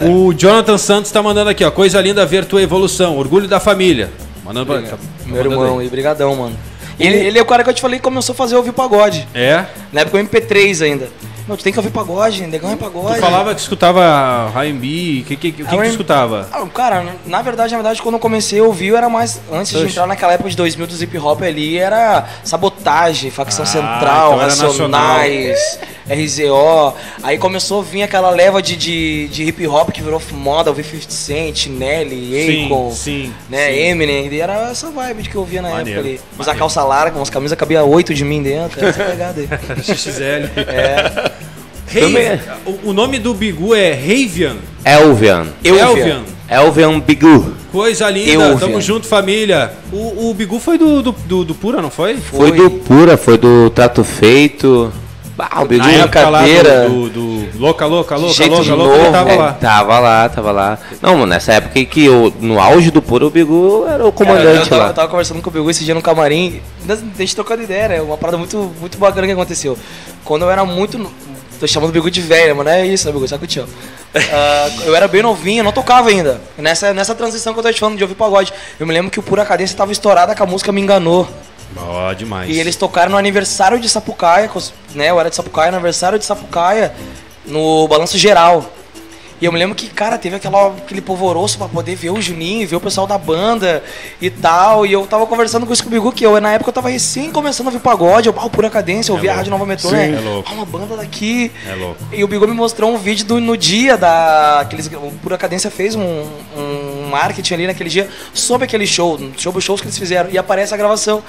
O Jonathan Santos tá mandando aqui, ó, coisa linda ver tua evolução, orgulho da família. Mandando pra, tá meu mandando irmão aí. aí, brigadão, mano. Ele, ele é o cara que eu te falei que começou a fazer ouvir pagode. É? Na época o MP3 ainda. Não, tu tem que ouvir pagode, negão é pagode. Tu falava que escutava R&B, o que, que, que, que escutava? Ah, cara, na verdade, na verdade, quando eu comecei a ouvir, era mais. Antes de Oxe. entrar naquela época de 2000 do hip hop ali, era sabotagem, facção Ah, central, então racionais, RZO. Aí começou a vir aquela leva de, de, de hip hop que virou moda, ouvir 50 Cent, Nelly, Akon, né, sim. Eminem. E era essa vibe que eu via na Maneiro, época ali. Usar maneiro. calça larga, umas camisas cabia 8 de mim dentro, essa pegada aí. XXL. É. Rave- o, o nome do Bigu é Ravian. Elvian. Elvian. Elvian Bigu. Coisa linda, Elvian. tamo junto, família. O, o Bigu foi do, do, do, do Pura, não foi? Foi do Pura, foi do Trato Feito. Ah, o Bigu. Na lá cadeira. do, do, do Louca, Louca, Louca, Jeito Louca, de Louca, ele novo, tava É, lá. Tava lá, tava lá. Não, mano, nessa época que eu, no auge do Pura, o Bigu era o Cara, eu, comandante tava, lá. eu tava conversando com o Bigu esse dia no camarim, a gente trocando ideia, né? Uma parada muito, muito bacana que aconteceu. Quando eu era muito. Tô chamando o Bigu de velho, mas não é isso, né, Bigu? Sabe que eu. Ah, eu era bem novinho, não tocava ainda. Nessa, nessa transição que eu tô te falando de ouvir pagode. Eu me lembro que o Pura Cadência tava estourada com a música Me Enganou. Ó, demais. E eles tocaram no aniversário de Sapucaia, né? Eu era de Sapucaia, no aniversário de Sapucaia, no Balanço Geral. E eu me lembro que, cara, teve aquela, aquele polvoroço pra poder ver o Juninho, ver o pessoal da banda e tal. E eu tava conversando com o Scooby que eu, na época eu tava recém começando a ouvir pagode, eu, ah, pura cadência, eu ouvia a louco. Rádio Nova Metrô, Sim, né? é louco. Ah, uma banda daqui. É louco. E o Bigu me mostrou um vídeo do, no dia da. Que eles, o Pura Cadência fez um, um marketing ali naquele dia sobre aquele show, sobre os shows que eles fizeram. E aparece a gravação.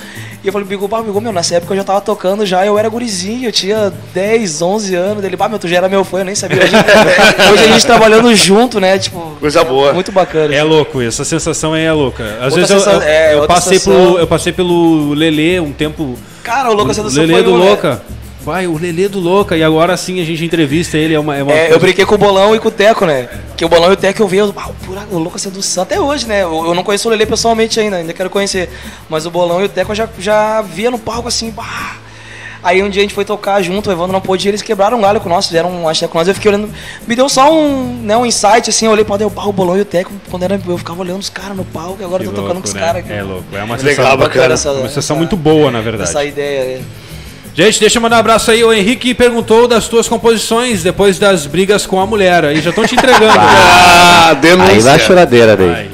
E eu falei, Bigu, bah, Bigu, meu, nessa época eu já tava tocando já, eu era gurizinho, eu tinha 10, 11 anos. Dele, bah, meu, tu já era meu fã, eu nem sabia. Hoje, hoje a gente trabalhando junto, né? Tipo, Coisa boa. muito bacana. É louco, essa sensação aí é louca. Às Outra vezes eu, sensa- eu, é, eu passei sensação. pelo, eu passei pelo Lelê um tempo. Cara, o Louco Sedução Lelê foi do né? Louca. Vai, o Lelê do Louca. E agora sim a gente entrevista ele. É uma, é uma É, eu brinquei com o Bolão e com o Teco, né? Que o Bolão e o Teco eu vi, eu, ah, o louco sedução até hoje, né? Eu, eu não conheço o Lelê pessoalmente ainda, ainda quero conhecer. Mas o Bolão e o Teco eu já, já via no palco assim, bah. Aí um dia a gente foi tocar junto, o Evandro não pôde ir, eles quebraram um galho com nós, fizeram um axé com nós, eu fiquei olhando, me deu só um, né, um insight, assim, eu olhei pra deu, o Bolão e o Teco, quando era, eu ficava olhando os caras no palco, e agora Que eu tô tocando louco, com os né? caras aqui. É louco. É uma Legal, sensação, bacana. essa, uma sensação essa- muito boa, na verdade. Essa ideia, né? Gente, deixa eu mandar um abraço aí. O Henrique perguntou das tuas composições depois das brigas com a mulher. Aí já estão te entregando. Ah, Aí vai a denúncia. choradeira daí.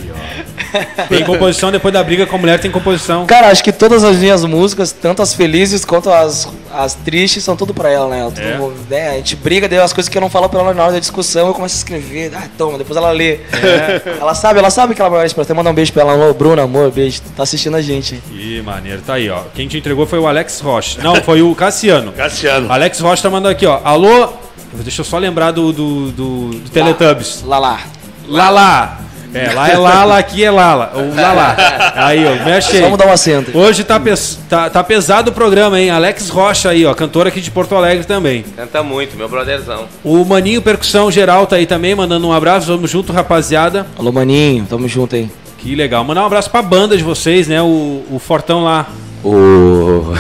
Tem composição depois da briga com a mulher, tem composição. Cara, acho que todas as minhas músicas, tanto as felizes quanto as, as tristes, são tudo pra ela, né? Tudo, né? A gente briga, daí as coisas que eu não falo pra ela na hora da discussão, eu começo a escrever. Ah, toma, depois ela lê. Ela sabe, ela sabe que ela vai pra até mandar um beijo pra ela. Alô, Bruno, amor, beijo. Tá assistindo a gente. Ih, maneiro. Tá aí, ó. Quem te entregou foi o Alex Rocha. Não, foi o Cassiano. Cassiano. Alex Rocha tá mandando aqui, ó. Alô? Deixa eu só lembrar do, do, do, do Teletubbies. Lá, lá. Lala. É, lá é Lala, aqui é Lala. O Lala. Aí, ó, mexe aí. Vamos dar um acento. Hoje tá, pes- tá, tá pesado o programa, hein? Alex Rocha aí, ó, cantor aqui de Porto Alegre também. Canta muito, meu brotherzão. O Maninho Percussão Geral tá aí também, mandando um abraço. Vamos junto, rapaziada. Alô, maninho, tamo junto aí. Que legal. Mandar um abraço pra banda de vocês, né? O, o Fortão lá. O.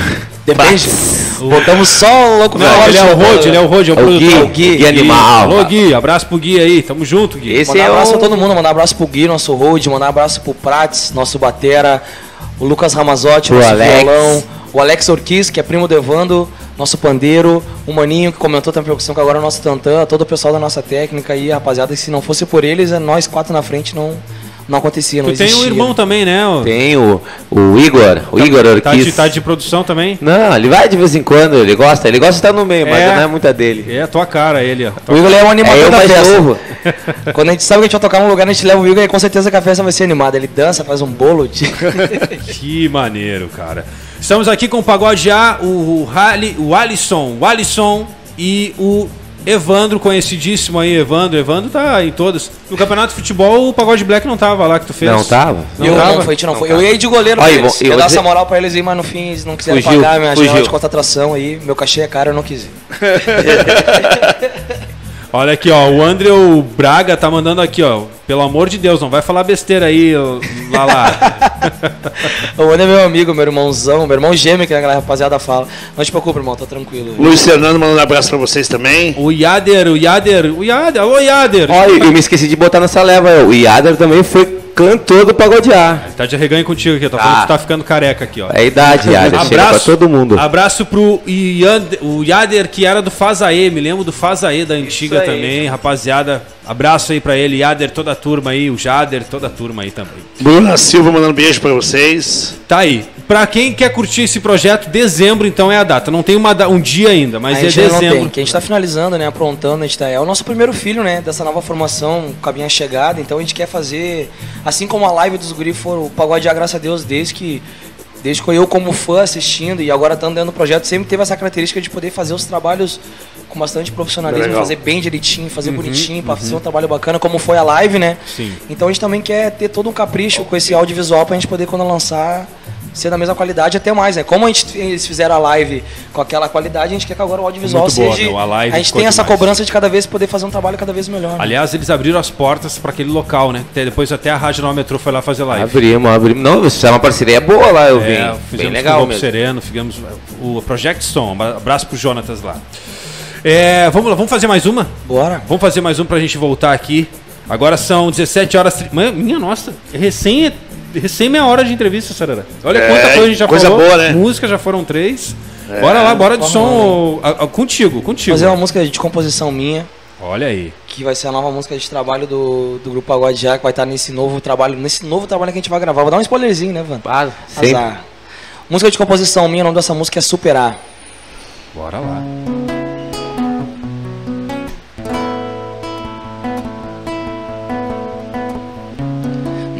Depende. Botamos só o louco Não, Forte, ele é o? Rod, ele é o Rod, é o É o produtor. Gui, Gui animal. Alô, Gui. Abraço pro Gui aí. Tamo junto, Gui. Esse Mandar é abraço o... a todo mundo, mandar abraço pro Gui, nosso road, mandar abraço pro Prates, nosso batera, o Lucas Ramazotti, nosso Alex. violão, o Alex Orquiz, que é primo do Evando, nosso pandeiro, o Maninho, que comentou também a percussão, que agora é o nosso tantã, todo o pessoal da nossa técnica aí, rapaziada, que se não fosse por eles, é nós quatro na frente não, não acontecia, não Tu tem um existia. irmão também, né? O- Tem o, o Igor, o Igor Tá de, Orquiz. tá de produção também? Não, ele vai de vez em quando, ele gosta, ele gosta de estar no meio, mas É. não é muita dele. É a tua cara, ele, ó. O Igor é um É animador eu da mais festa. novo. Quando a gente sabe que a gente vai tocar num lugar, a gente leva o Igor e com certeza que a festa vai ser animada. Ele dança, faz um bolo. De... Que maneiro, cara. Estamos aqui com o Pagode A, o, o, Hali- o Alisson, o Alisson e o Evandro, conhecidíssimo aí, Evandro. Evandro tá em todas. No campeonato de futebol, o Pagode Black não tava lá que tu fez. Não tava? Não eu tava? não, foi, a gente não, foi. Eu ia ir de goleiro Olha, pra eles. eu Eu dar essa moral pra eles aí, mas no fim eles não quiseram Fugiu, pagar minha fugiu. de contratação aí. Meu cachê é caro, eu não quis ir. Olha aqui, ó. O Andrew Braga tá mandando aqui, ó. Pelo amor de Deus, não vai falar besteira aí, lá lá. O André é meu amigo, meu irmãozão, meu irmão gêmeo, que a galera rapaziada fala. Não te preocupe, irmão, tá tranquilo. Luiz Fernando mandando um abraço pra vocês também. o Yader, o Yader, o Yader, alô Yader. Olha, eu me esqueci de botar nessa leva. O Yader também foi cantor do Pagodear. Tá de arreganho contigo aqui, tá falando Ah. que tu tá ficando careca aqui, ó. É a idade, Yader. Chega pra todo mundo. Abraço pro Yander, o Yader, que era do Fazaê, me lembro do Fazaê da antiga aí. também, rapaziada. Abraço aí pra ele, Yader, toda a turma aí, o Jader, toda a turma aí também. Bruna Silva mandando beijo pra vocês. Tá aí. Pra quem quer curtir esse projeto, dezembro então é a data. Não tem uma, um dia ainda, mas a é dezembro. tem, que a gente tá finalizando, né? Aprontando, a gente tá, é o nosso primeiro filho, né? Dessa nova formação com a minha chegada. Então a gente quer fazer, assim como a live dos guri for o pagode, a graças a Deus, desde que. Desde que eu, como fã, assistindo e agora estando dentro do projeto, sempre teve essa característica de poder fazer os trabalhos com bastante profissionalismo, Legal. fazer bem direitinho, fazer bonitinho, pra fazer um trabalho bacana, como foi a live, né? Sim. Então a gente também quer ter todo um capricho com esse audiovisual pra gente poder, quando lançar, ser da mesma qualidade até mais, né? Como a gente, eles fizeram a live com aquela qualidade, a gente quer que agora o audiovisual Muito boa, seja. meu, a live a gente tem essa demais. cobrança de cada vez poder fazer um trabalho cada vez melhor. né? Aliás, eles abriram as portas pra aquele local, né? Até- Depois até a Rádio Nova Metrô foi lá fazer live. Abrimos, abrimos. Não, vocês fizeram uma parceria boa lá, eu vi. É, Bem fizemos legal com o. Sereno, fizemos o Project Som. Abraço pro Jonatas lá. É, vamos lá, vamos fazer mais uma? Bora. Vamos fazer mais um pra gente voltar aqui. Agora são 17 horas. Minha nossa, é recém, recém meia hora de entrevista, Sarara. Olha É, quanta coisa a gente já coisa falou. boa, né? Música já foram três. bora lá, bora de som. a- a- contigo, contigo. Fazer uma música de composição minha, Olha aí. que vai ser a nova música de trabalho do, do Grupo Pagode Já, que vai estar nesse novo trabalho, nesse novo trabalho que a gente vai gravar. Vou dar um spoilerzinho, né, Van? Ah, sempre. Azar. Música de composição minha, o nome dessa música é Superar. Bora lá.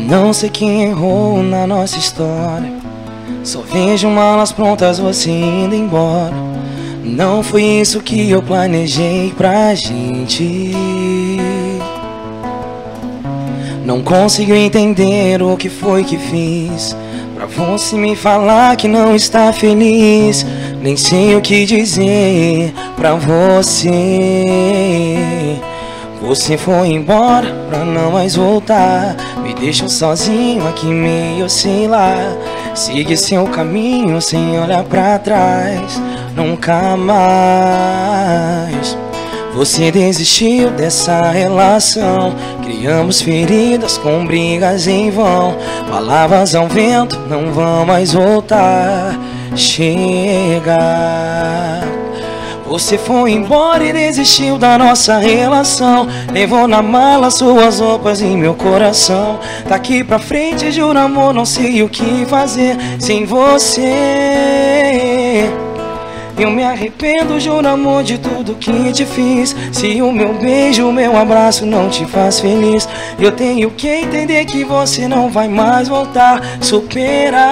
Não sei quem errou na nossa história. Só vejo malas prontas, você indo embora. Não foi isso que eu planejei pra gente. Não consigo entender o que foi que fiz. Pra você me falar que não está feliz. Nem sei o que dizer pra você. Você foi embora pra não mais voltar. Me deixou sozinho aqui meio sei lá. Siga seu caminho sem olhar pra trás. Nunca mais. Você desistiu dessa relação. Criamos feridas com brigas em vão. Palavras ao vento não vão mais voltar. Chega. Você foi embora e desistiu da nossa relação. Levou na mala suas roupas e meu coração. Daqui pra frente, juro amor, não sei o que fazer sem você. Eu me arrependo, juro amor, de tudo que te fiz. Se o meu beijo, o meu abraço não te faz feliz, eu tenho que entender que você não vai mais voltar. Superar.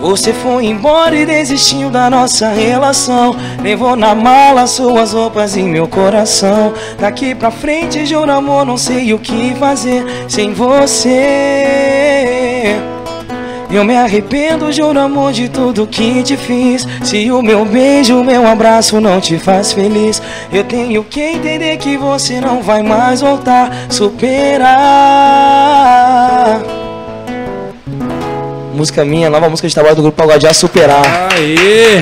Você foi embora e desistiu da nossa relação. Levou na mala suas roupas e meu coração. Daqui pra frente, juro amor, não sei o que fazer sem você. Eu me arrependo, juro amor, de tudo que te fiz. Se o meu beijo, o meu abraço não te faz feliz, eu tenho que entender que você não vai mais voltar. Superar. Música minha, nova música de trabalho do grupo Pagode A Superar. Aê!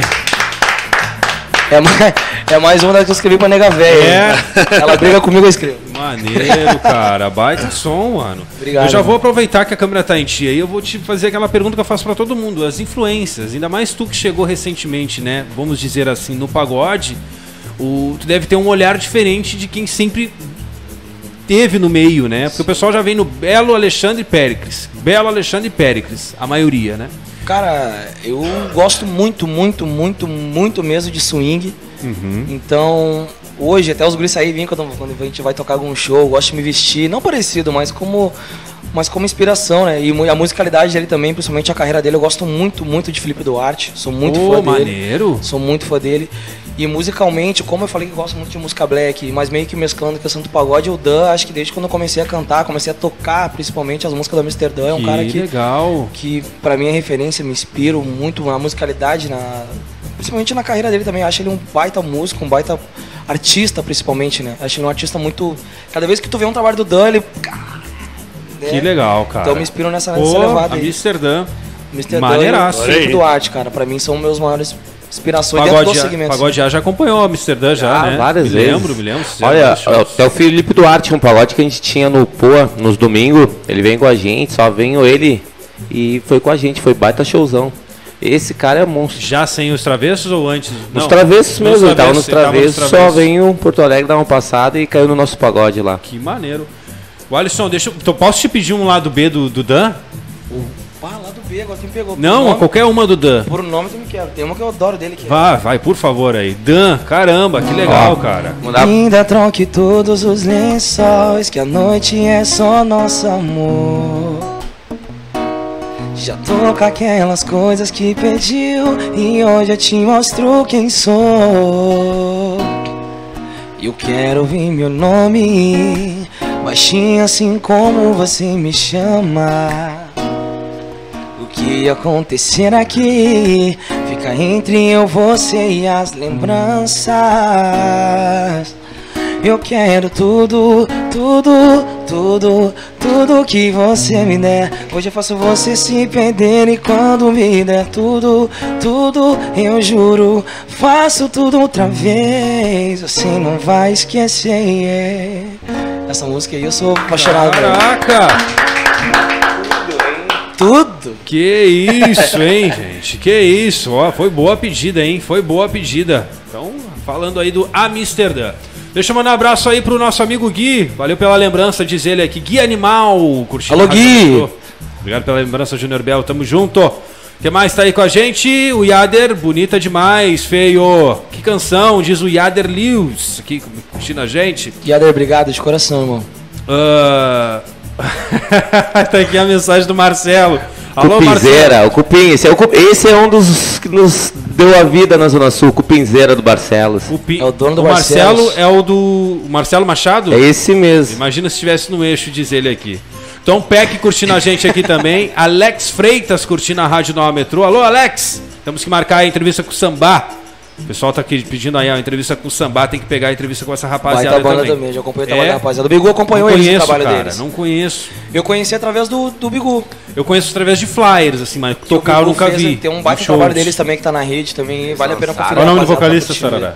É mais, é mais uma das que eu escrevi pra nega velha. É. Ela briga comigo, eu escrevo. Maneiro, cara. Baita som, mano. Obrigado, Eu já mano. vou aproveitar que a câmera tá em ti aí. Eu vou te fazer aquela pergunta que eu faço pra todo mundo. As influências, ainda mais tu que chegou recentemente, né? Vamos dizer assim, no pagode. O, tu deve ter um olhar diferente de quem sempre teve no meio, né? Porque o pessoal já vem no Belo Alexandre Péricles. Belo Alexandre Péricles, a maioria, né? Cara, eu gosto muito, muito, muito, muito mesmo de swing. Então, hoje, até os guris saírem vêm quando, quando a gente vai tocar algum show, eu gosto de me vestir, não parecido, mas como, mas como inspiração, né? E a musicalidade dele também, principalmente a carreira dele, eu gosto muito, muito de Felipe Duarte. Sou muito Ô, fã dele. maneiro. Sou muito fã dele. E musicalmente, como eu falei que gosto muito de música black, mas meio que mesclando questão do pagode, o Dan, acho que desde quando eu comecei a cantar, comecei a tocar, principalmente as músicas do Amsterdã, é um que cara que, legal. que pra mim é referência, me inspiro muito na musicalidade, na, principalmente na carreira dele também. Acho ele um baita músico, um baita artista, principalmente, né? Acho ele um artista muito. Cada vez que tu vê um trabalho do Dan, ele. né? Que legal, cara. Então eu me inspiro nessa, nessa Pô, levada aí. Amsterdã. Mr. maneiraço. Dan e o Felipe aí. Duarte, cara. Pra mim são meus maiores inspirações dentro Pagode, do segmento. Pagode A já acompanhou Amsterdã já, Ah, né? várias me vezes. lembro, me lembro. Olha, até o Felipe Duarte, um pagode que a gente tinha no Poa, nos domingos, ele vem com a gente, só veio ele e foi com a gente, foi baita showzão. Esse cara é monstro. Já sem os travessos ou antes? Nos Não, travessos nos mesmo, tava nos ele tava travessos, só travessos. veio Porto Alegre dar uma passada e caiu no nosso pagode lá. Que maneiro. O Alisson, deixa eu. então, posso te pedir um lado B do, do Dan? Pá, lá do B, agora tu me pegou. Por Não, nome, qualquer uma do Dan. Por nome tu me quer. Tem uma que eu adoro dele que é. Vai, vai, por favor aí. Dan, caramba, que legal, cara. Mandar Ainda troque todos os lençóis, que a noite é só nosso amor. Já tô com aquelas coisas que pediu, e hoje eu te mostro quem sou. Eu quero ouvir meu nome, baixinho assim como você me chama. Que acontecer aqui fica entre eu, você e as lembranças. Eu quero tudo, tudo, tudo, tudo que você me der. Hoje eu faço você se perder e quando me der tudo, tudo, eu juro, faço tudo outra vez. Você não vai esquecer. Essa música aí eu sou apaixonado. Caraca! Tudo. Que isso, hein, gente? Que isso, ó, foi boa pedida, hein? Foi boa pedida. Então, falando aí do Amsterdã. Deixa eu mandar um abraço aí pro nosso amigo Gui. Valeu pela lembrança, diz ele aqui. Gui Animal, curtindo Alô, Gui. Obrigado pela lembrança, Júnior Bel. Tamo junto. Quem mais tá aí com a gente? O Yader, bonita demais, feio. Que canção, diz o Yader Lewis, aqui curtindo a gente. Yader, obrigado de coração, irmão. Ah, tá aqui a mensagem do Marcelo. Alô, Marcelo. Cupinzeira, o Cupim, esse é, o esse é um dos que nos deu a vida na Zona Sul, Cupinzeira do Barcelos. O, É o dono do o Marcelo Barcelos. é o do o Marcelo Machado? É esse mesmo. Imagina se estivesse no eixo, diz ele aqui. Tom Peck curtindo a gente aqui também. Alex Freitas curtindo a Rádio Nova Metrô. Alô, Alex! Temos que marcar a entrevista com o Sambá. O pessoal tá aqui pedindo aí a entrevista com o Sambá. Tem que pegar a entrevista com essa rapaziada Baita banda também. também. já acompanhei o É? trabalho da rapaziada. O Bigu acompanhou não eles conheço, trabalho cara. deles. Não conheço. Eu conheci através do, do Bigu. Eu conheço através de flyers, assim, mas Que tocar o eu nunca fez, vi. Tem um baita shows. trabalho deles também que tá na rede também. Vale a pena conferir. Qual é o nome do vocalista, tá curtindo Sarará?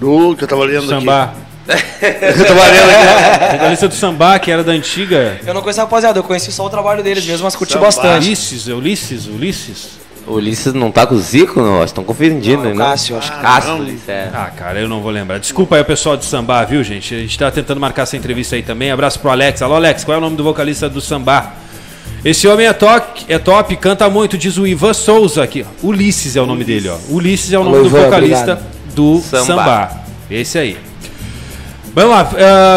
Do que eu tava lendo aqui. Sambá. Eu tava lendo aqui. Vocalista do Sambá, que era da antiga. Eu não conheço a rapaziada, eu conheci só o trabalho deles mesmo, mas curti Samba. bastante. Ulisses, Ulisses, Ulisses. O Ulisses não tá com o Zico, não? Estão confundindo, né? Cássio, acho que- Cássio, não. Ulisses, é. Ah, cara, eu não vou lembrar. Desculpa aí o pessoal de Sambá, viu, gente? A gente tá tentando marcar essa entrevista aí também. Abraço pro Alex. Alô, Alex, qual é o nome do vocalista do Sambá? Esse homem é top, é top, canta muito, diz o Ivan Souza aqui. Ulisses é o nome dele, ó. Ulisses é o nome Alô, do Ivan, vocalista obrigado. do Sambá. Sambá. Esse aí. Vamos lá,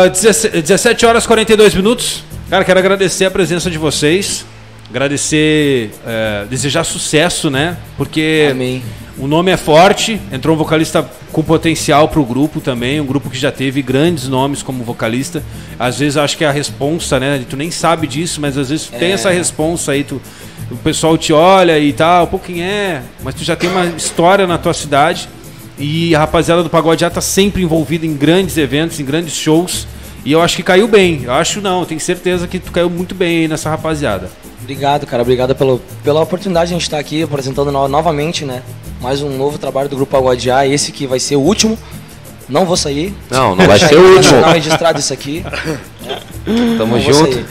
ah, 17 17 horas e 42 minutos. Cara, quero agradecer a presença de vocês. Agradecer, eh, desejar sucesso, né? Porque Amém. o nome é forte, entrou um vocalista com potencial pro grupo também, um grupo que já teve grandes nomes como vocalista. Às vezes acho que é a responsa, né? Tu nem sabe disso, mas às vezes tem É. essa responsa aí, tu, o pessoal te olha e tal, pô, quem é? Mas tu já tem uma história na tua cidade e a rapaziada do Pagode já tá sempre envolvida em grandes eventos, em grandes shows. E eu acho que caiu bem. Eu acho não, eu tenho certeza que tu caiu muito bem aí nessa rapaziada. Obrigado, cara. Obrigado pelo, pela oportunidade de a gente estar aqui apresentando no- novamente, né? Mais um novo trabalho do Grupo Pagode A, esse que vai ser o último. Não vou sair. Não, não vai ser o último. Não registrado isso aqui. Tamo Não junto.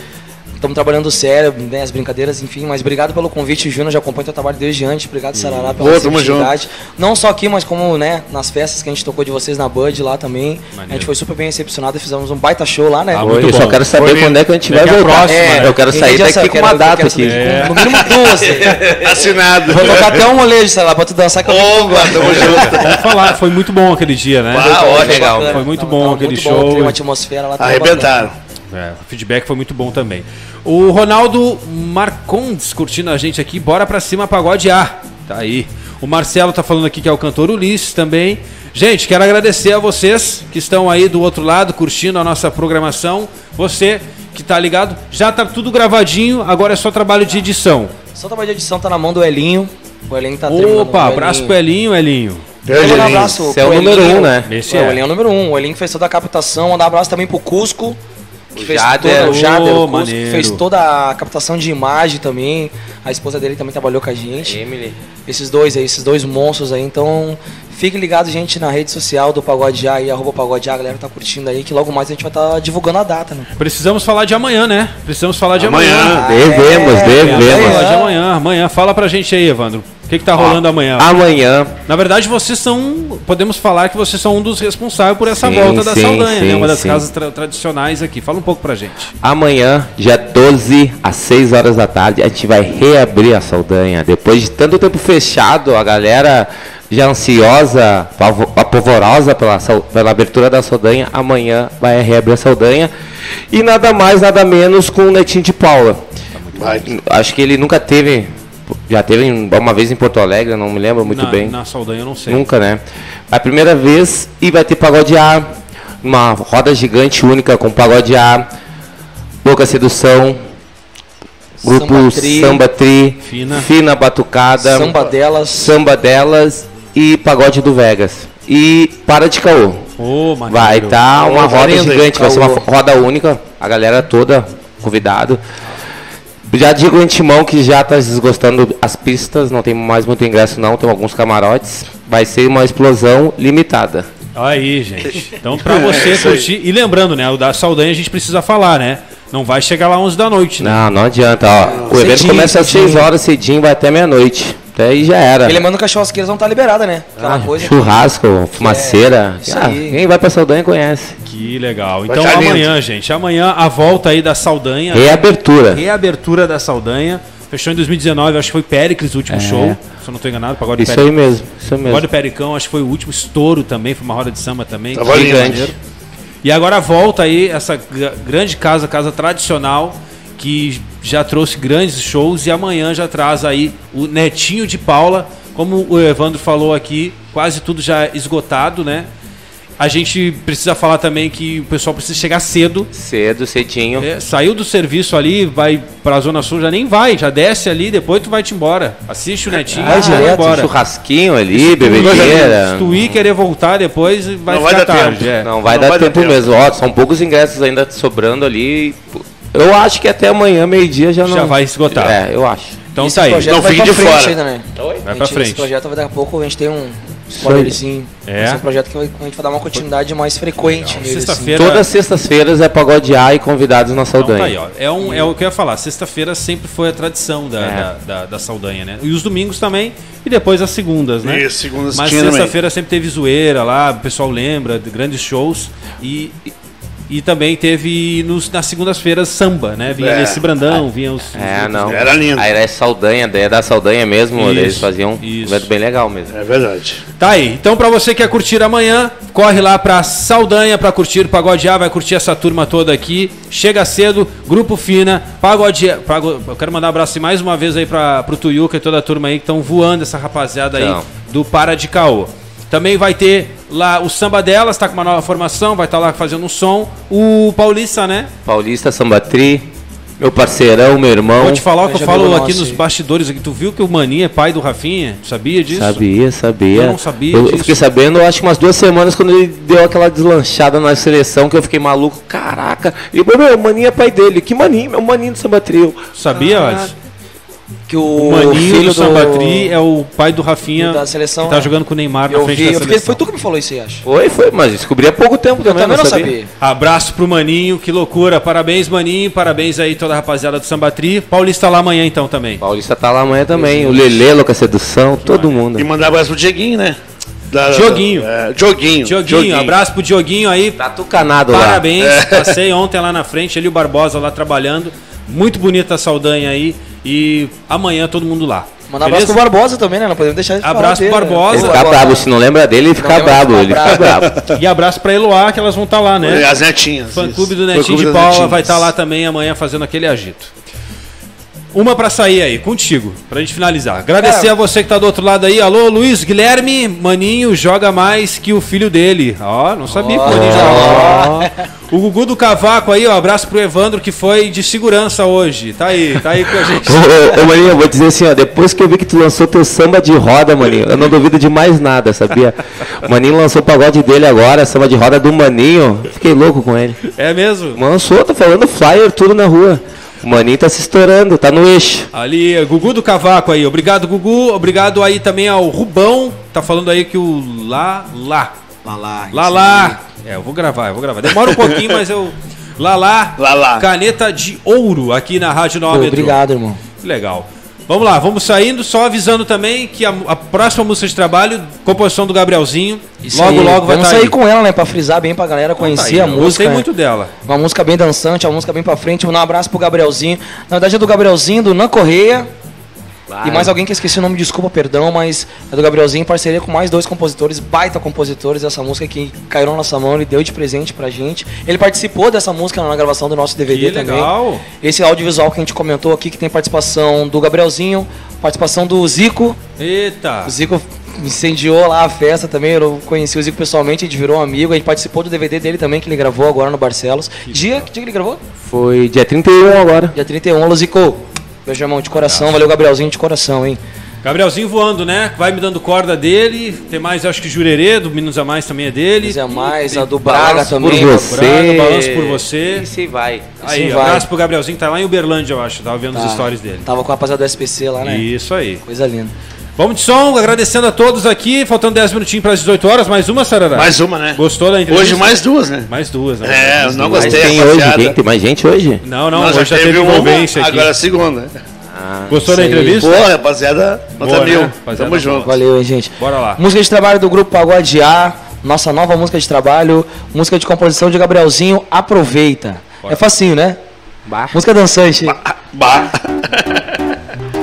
Estamos trabalhando sério, né, as brincadeiras, enfim, mas obrigado pelo convite, Júnior, já acompanho teu trabalho desde antes, obrigado Sarará pela receptividade. Não só aqui, mas como, né, nas festas que a gente tocou de vocês na Bud lá também. A Maneiro. gente foi super bem recepcionado, fizemos um baita show lá, né? Ah, eu só bom. quero saber Bonito. quando é que a gente vai a voltar. próxima, É, né? eu quero sair daqui com uma data aqui. de- No mínimo duas. Assinado. Vou tocar até um molejo, sei lá, pra tu dançar Opa, tamo junto. Vamos falar, foi muito bom aquele dia, né? Ah, Foi ótimo. legal. Foi muito bom aquele show. Uma atmosfera lá. Arrebentaram. É, o feedback foi muito bom também. O Ronaldo Marcondes curtindo a gente aqui. Bora pra cima, pagode A. Tá aí. O Marcelo tá falando aqui que é o cantor Ulisses também. Gente, quero agradecer a vocês que estão aí do outro lado curtindo a nossa programação. Você que tá ligado, já tá tudo gravadinho, agora é só trabalho de edição. Só trabalho de edição tá na mão do Elinho. O Elinho tá. Opa, o abraço pro Elinho, Elinho. Manda um abraço Esse é o número um, né? Esse É, é. O Elinho é o número um. O Elinho fez toda a captação. Mandar um abraço também pro Cusco. Que O fez Jader. toda, o Jader, o Cusco, fez toda a captação de imagem também. A esposa dele também trabalhou com a gente. Emily. Esses dois aí, esses dois monstros aí. Então, fique ligado, gente, na rede social do Pagode A aí, arroba Pagode A, a galera tá curtindo aí, que logo mais a gente vai estar divulgando a data, né? Precisamos falar de amanhã, né? Precisamos falar de amanhã. Amanhã. Devemos, é, devemos. falar de amanhã. Amanhã, fala pra gente aí, Evandro. O que, que tá rolando amanhã? Amanhã, Na verdade, vocês são. Podemos falar que vocês são um dos responsáveis por essa Sim, volta da sim, Saldanha, né? sim, Uma das sim. casas tra- tradicionais aqui. Fala um pouco pra gente. amanhã, dia 12, às 6 horas da tarde, a gente vai reabrir a Saldanha. Depois de tanto tempo fechado, a galera já ansiosa, pavo- apavorosa pela, pela abertura da Saldanha, amanhã vai reabrir a Saldanha. E nada mais, nada menos com o Netinho de Paula. Vai. Acho que ele nunca teve, já teve uma vez em Porto Alegre, não me lembro muito na, bem. Na Saldanha eu não sei. Nunca, né? A primeira vez e vai ter pagode A, uma roda gigante única com pagode A, Boca Sedução, grupo Samba Tri, Samba Tri, Fina. Fina Batucada, Samba delas. Samba delas e pagode do Vegas. E para de caô. Maneiro. Vai estar uma Tá roda lindo aí, gigante, vai ser uma roda única, a galera toda convidado. Já digo de antemão que já está desgostando as pistas, não tem mais muito ingresso não, tem alguns camarotes. Vai ser uma explosão limitada. Aí, gente. Então, pra É, você aí. curtir. E lembrando, né? O da Saldanha a gente precisa falar, né? Não vai chegar lá 11 da noite, né? Não, não adianta, ó. O evento Cedinho, começa às cedinho. 6 horas cedinho, vai até meia-noite. Até aí já era. E lembrando que as churrasqueiras vão estar liberadas, né? Aquela Ah, coisa. churrasco, fumaceira. isso Ah, quem vai pra Saldanha conhece. Que legal. Então tá amanhã, gente. Amanhã a volta aí da Saldanha. Reabertura. Reabertura da Saldanha. Fechou em 2019, acho que foi Péricles o último É. show. Se eu não tô enganado, pagode Isso Péricles. aí mesmo, isso aí Pagode mesmo. Pericão, acho que foi o último estouro também, foi uma roda de samba também. Tava lindo. Gigante. E agora volta aí essa gra- grande casa, casa tradicional, que já trouxe grandes shows e amanhã já traz aí o Netinho de Paula. Como o Evandro falou aqui, quase tudo já esgotado, né? A gente precisa falar também que o pessoal precisa chegar cedo. Cedo, cedinho. É, saiu do serviço ali, vai pra Zona Sul, já nem vai, já desce ali, depois tu vai te embora. Assiste o Netinho Vai e vai direto, embora. Churrasquinho ali, Se bebedeira. tu ir querer voltar depois, vai Não vai ficar dar tarde. tempo. é. Não vai Não dar vai dar tempo tempo. mesmo. Ó, são poucos ingressos ainda sobrando ali. Eu acho que até amanhã, meio-dia, já não. Já vai esgotar. É, eu acho. Então Esse tá aí. Não fique de fora. ainda, né? Vai A pra gente- frente. Esse projeto vai daqui a pouco a gente tem um spoilerzinho. É. Vai ser um projeto que vai- a gente vai dar uma continuidade mais frequente nele. assim. Sexta-feira. Todas as sextas-feiras é pagode A e convidados na Então tá Saldanha. aí, ó. É, um, é o que eu ia falar. Sexta-feira sempre foi a tradição da, É. da, da, da Saldanha, né? E os domingos também. E depois as segundas, né? Isso, segundas Mas sexta-feira sempre teve zoeira lá, o pessoal lembra de grandes shows. E, e também teve nos, nas segundas-feiras samba, né? Vinha É. nesse Brandão, vinha os. os É, outros não. Era lindo. Aí era Saldanha, daí é da Saldanha mesmo, Isso, eles faziam um isso. evento bem legal mesmo. É verdade. Tá aí. Então, pra você que quer curtir amanhã, corre lá pra Saldanha pra curtir Pagode A, vai curtir essa turma toda aqui. Chega cedo, Grupo Fina, Pagode A. Pago- Eu quero mandar um abraço mais uma vez aí pra, pro Tuyuca e toda a turma aí que estão voando, essa rapaziada aí Então. do Para de Caô. Também vai ter lá o Samba Delas, tá com uma nova formação, vai estar lá fazendo um som. O Paulista, né? Paulista Sambatri, meu parceirão, meu irmão. Vou te falar o que eu falo aqui nosso nos bastidores aqui. Tu viu que o Maninho é pai do Rafinha? Tu sabia disso? Sabia, sabia. Eu não sabia Eu, eu disso. fiquei sabendo, acho que umas duas semanas, quando ele deu aquela deslanchada na seleção, que eu fiquei maluco. Caraca. E, meu, o maninho é pai dele. Que maninho? É o maninho do Samba Trio. Tu sabia, Caraca. Que o, O Maninho filho do Sambatri é o pai do Rafinha da seleção, que tá jogando com o Neymar na Eu frente vi, da eu seleção. fiquei, foi tu que me falou isso aí, acho. Foi, foi, mas descobri há pouco tempo Eu também. também não sabia. sabia. Abraço pro Maninho, que loucura. Parabéns, Maninho. Parabéns aí toda a rapaziada do Sambatri. Paulista lá amanhã então também. Paulista tá lá amanhã também. O Lelê, Louca Sedução, todo mundo. E mandar abraço pro Dieguinho, né? Da- Dioguinho. É, Dioguinho. Dioguinho, abraço pro Dioguinho aí. Tá tucanado lá. Parabéns. Passei ontem lá na frente, ali o Barbosa lá trabalhando. Muito bonita a Saldanha aí. E amanhã todo mundo lá. Mandar abraço pro? Barbosa também, né? Não podemos deixar de falar Abraço pro né? Barbosa. Ele Ô, fica brabo, se não lembra dele, ele fica brabo. Ele fica brabo. E abraço pra Eloá, que elas vão estar lá, né? As netinhas. Fã. Clube do Netinho de Paula Netinhas. vai estar lá também amanhã fazendo aquele agito. Uma pra sair aí, contigo, pra gente finalizar. Agradecer Cara. a você que tá do outro lado aí. Alô, Luiz Guilherme, Maninho joga mais que o filho dele. Ó, não sabia que o Maninho jogava. O Gugu do Cavaco aí, ó, abraço pro Evandro que foi de segurança hoje. Tá aí, tá aí com a gente. Ô, Maninho, eu vou dizer assim, ó, depois que eu vi que tu lançou teu samba de roda, Maninho, eu não duvido de mais nada, sabia? O Maninho lançou o pagode dele agora, samba de roda do Maninho, fiquei louco com ele. É mesmo? Lançou, tô falando flyer, tudo na rua. O Maninho tá se estourando, tá no eixo. Ali, Gugu do Cavaco aí. Obrigado, Gugu. Obrigado aí também ao Rubão. Tá falando aí que o Lá Lá. Lá, lá. Lá Lá. É, eu vou gravar, eu vou gravar. Demora um pouquinho, mas eu. Lá Lá. Lá Lá. Caneta de ouro aqui na Rádio Nova obrigado, irmão. Legal. Vamos lá, vamos saindo, só avisando também que a, a próxima música de trabalho, composição do Gabrielzinho, Isso logo aí. logo vai Vamos estar sair aí. com ela, né? Pra frisar bem pra galera Tá conhecer aí, a música. Gostei né? muito dela. Uma música bem dançante, uma música bem pra frente. Um abraço pro Gabrielzinho. Na verdade é do Gabrielzinho, do Nan Correia. E mais alguém que eu esqueci o nome, desculpa, perdão, mas é do Gabrielzinho, em parceria com mais dois compositores, baita compositores dessa música que caiu na nossa mão, ele deu de presente pra gente. Ele participou dessa música na gravação do nosso DVD Que também. legal. Esse audiovisual que a gente comentou aqui, que tem participação do Gabrielzinho, participação do Zico. Eita. O Zico incendiou lá a festa também, eu conheci o Zico pessoalmente, a gente virou amigo, a gente participou do DVD dele também, que ele gravou agora no Barcelos. Dia, que dia que ele gravou? Foi dia 31 agora. Dia 31, Alô Zico. Beijo, irmão, de coração. Valeu, Gabrielzinho, de coração, hein? Gabrielzinho voando, né? Vai me dando corda dele. Tem mais, acho que Jurerê, do Menos a Mais também é dele. Mas é mais, a do Braga também. por você. Braga, balanço por você. E se vai. Aí, Assim vai. abraço pro Gabrielzinho, tá lá em Uberlândia, eu acho. Tava vendo Tá. os stories dele. Tava com a rapaziada do SPC lá, né? Isso aí. Coisa linda. Vamos de som, agradecendo a todos aqui. Faltando 10 minutinhos para as 18 horas. Mais uma, Sarará? Mais uma, né? Gostou da entrevista? Hoje mais duas, né? Mais duas, né? É, eu não Mas gostei, tem hoje, tem, tem mais gente hoje? Não, não, Nós hoje já teve uma, envolvência aqui. Agora a segunda. Gostou da entrevista? Pô, rapaziada, nota Boa, mil. né? Rapaziada, Tamo boa. junto. Valeu, hein, gente. Bora lá. Música de trabalho do grupo Pagode A, nossa nova música de trabalho, música de composição de Gabrielzinho, aproveita. É facinho, né? Música dançante. Bah. E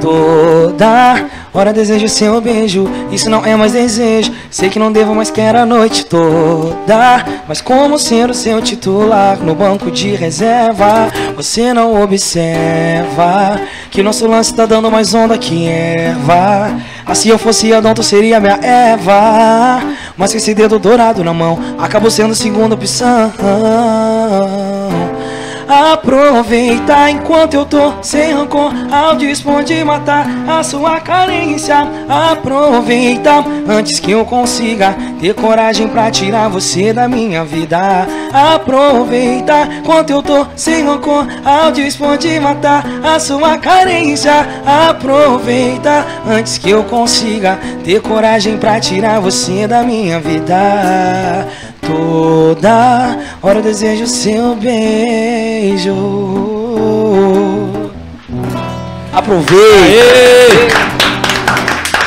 toda hora desejo seu beijo. Isso não é mais desejo. Sei que não devo, mas quero a noite toda. Mas como ser o seu titular no banco de reserva? Você não observa que nosso lance tá dando mais onda que erva. Assim eu fosse Adão, tu seria minha Eva. Mas com esse dedo dourado na mão, acabou sendo segunda opção. Aproveita enquanto eu tô sem rancor. Ao dispor de matar a sua carência. Aproveita antes que eu consiga Ter coragem pra tirar você da minha vida. Aproveita enquanto eu tô sem rancor. Ao dispor de matar a sua carência. Aproveita antes que eu consiga Ter coragem pra tirar você da minha vida Toda hora eu desejo seu beijo. Aproveita. Aê!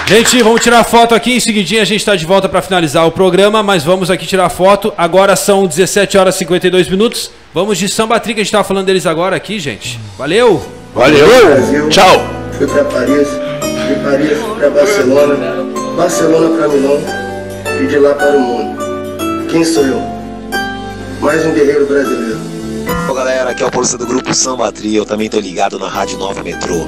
Gente, vamos tirar foto aqui. Em seguidinho a gente está de volta para finalizar o programa, mas vamos aqui tirar foto. Agora são 17 horas e 52 minutos. Vamos de Samba Tri, que a gente estava falando deles agora aqui, gente. Valeu! Valeu. Brasil. Tchau. Fui pra Paris, de Paris pra Barcelona, Barcelona pra Milão e de lá para o mundo. Quem sou eu? Mais um guerreiro brasileiro. Ô galera, aqui é o Paulista do grupo Samba Tri, eu também tô ligado na Rádio Nova Metrô.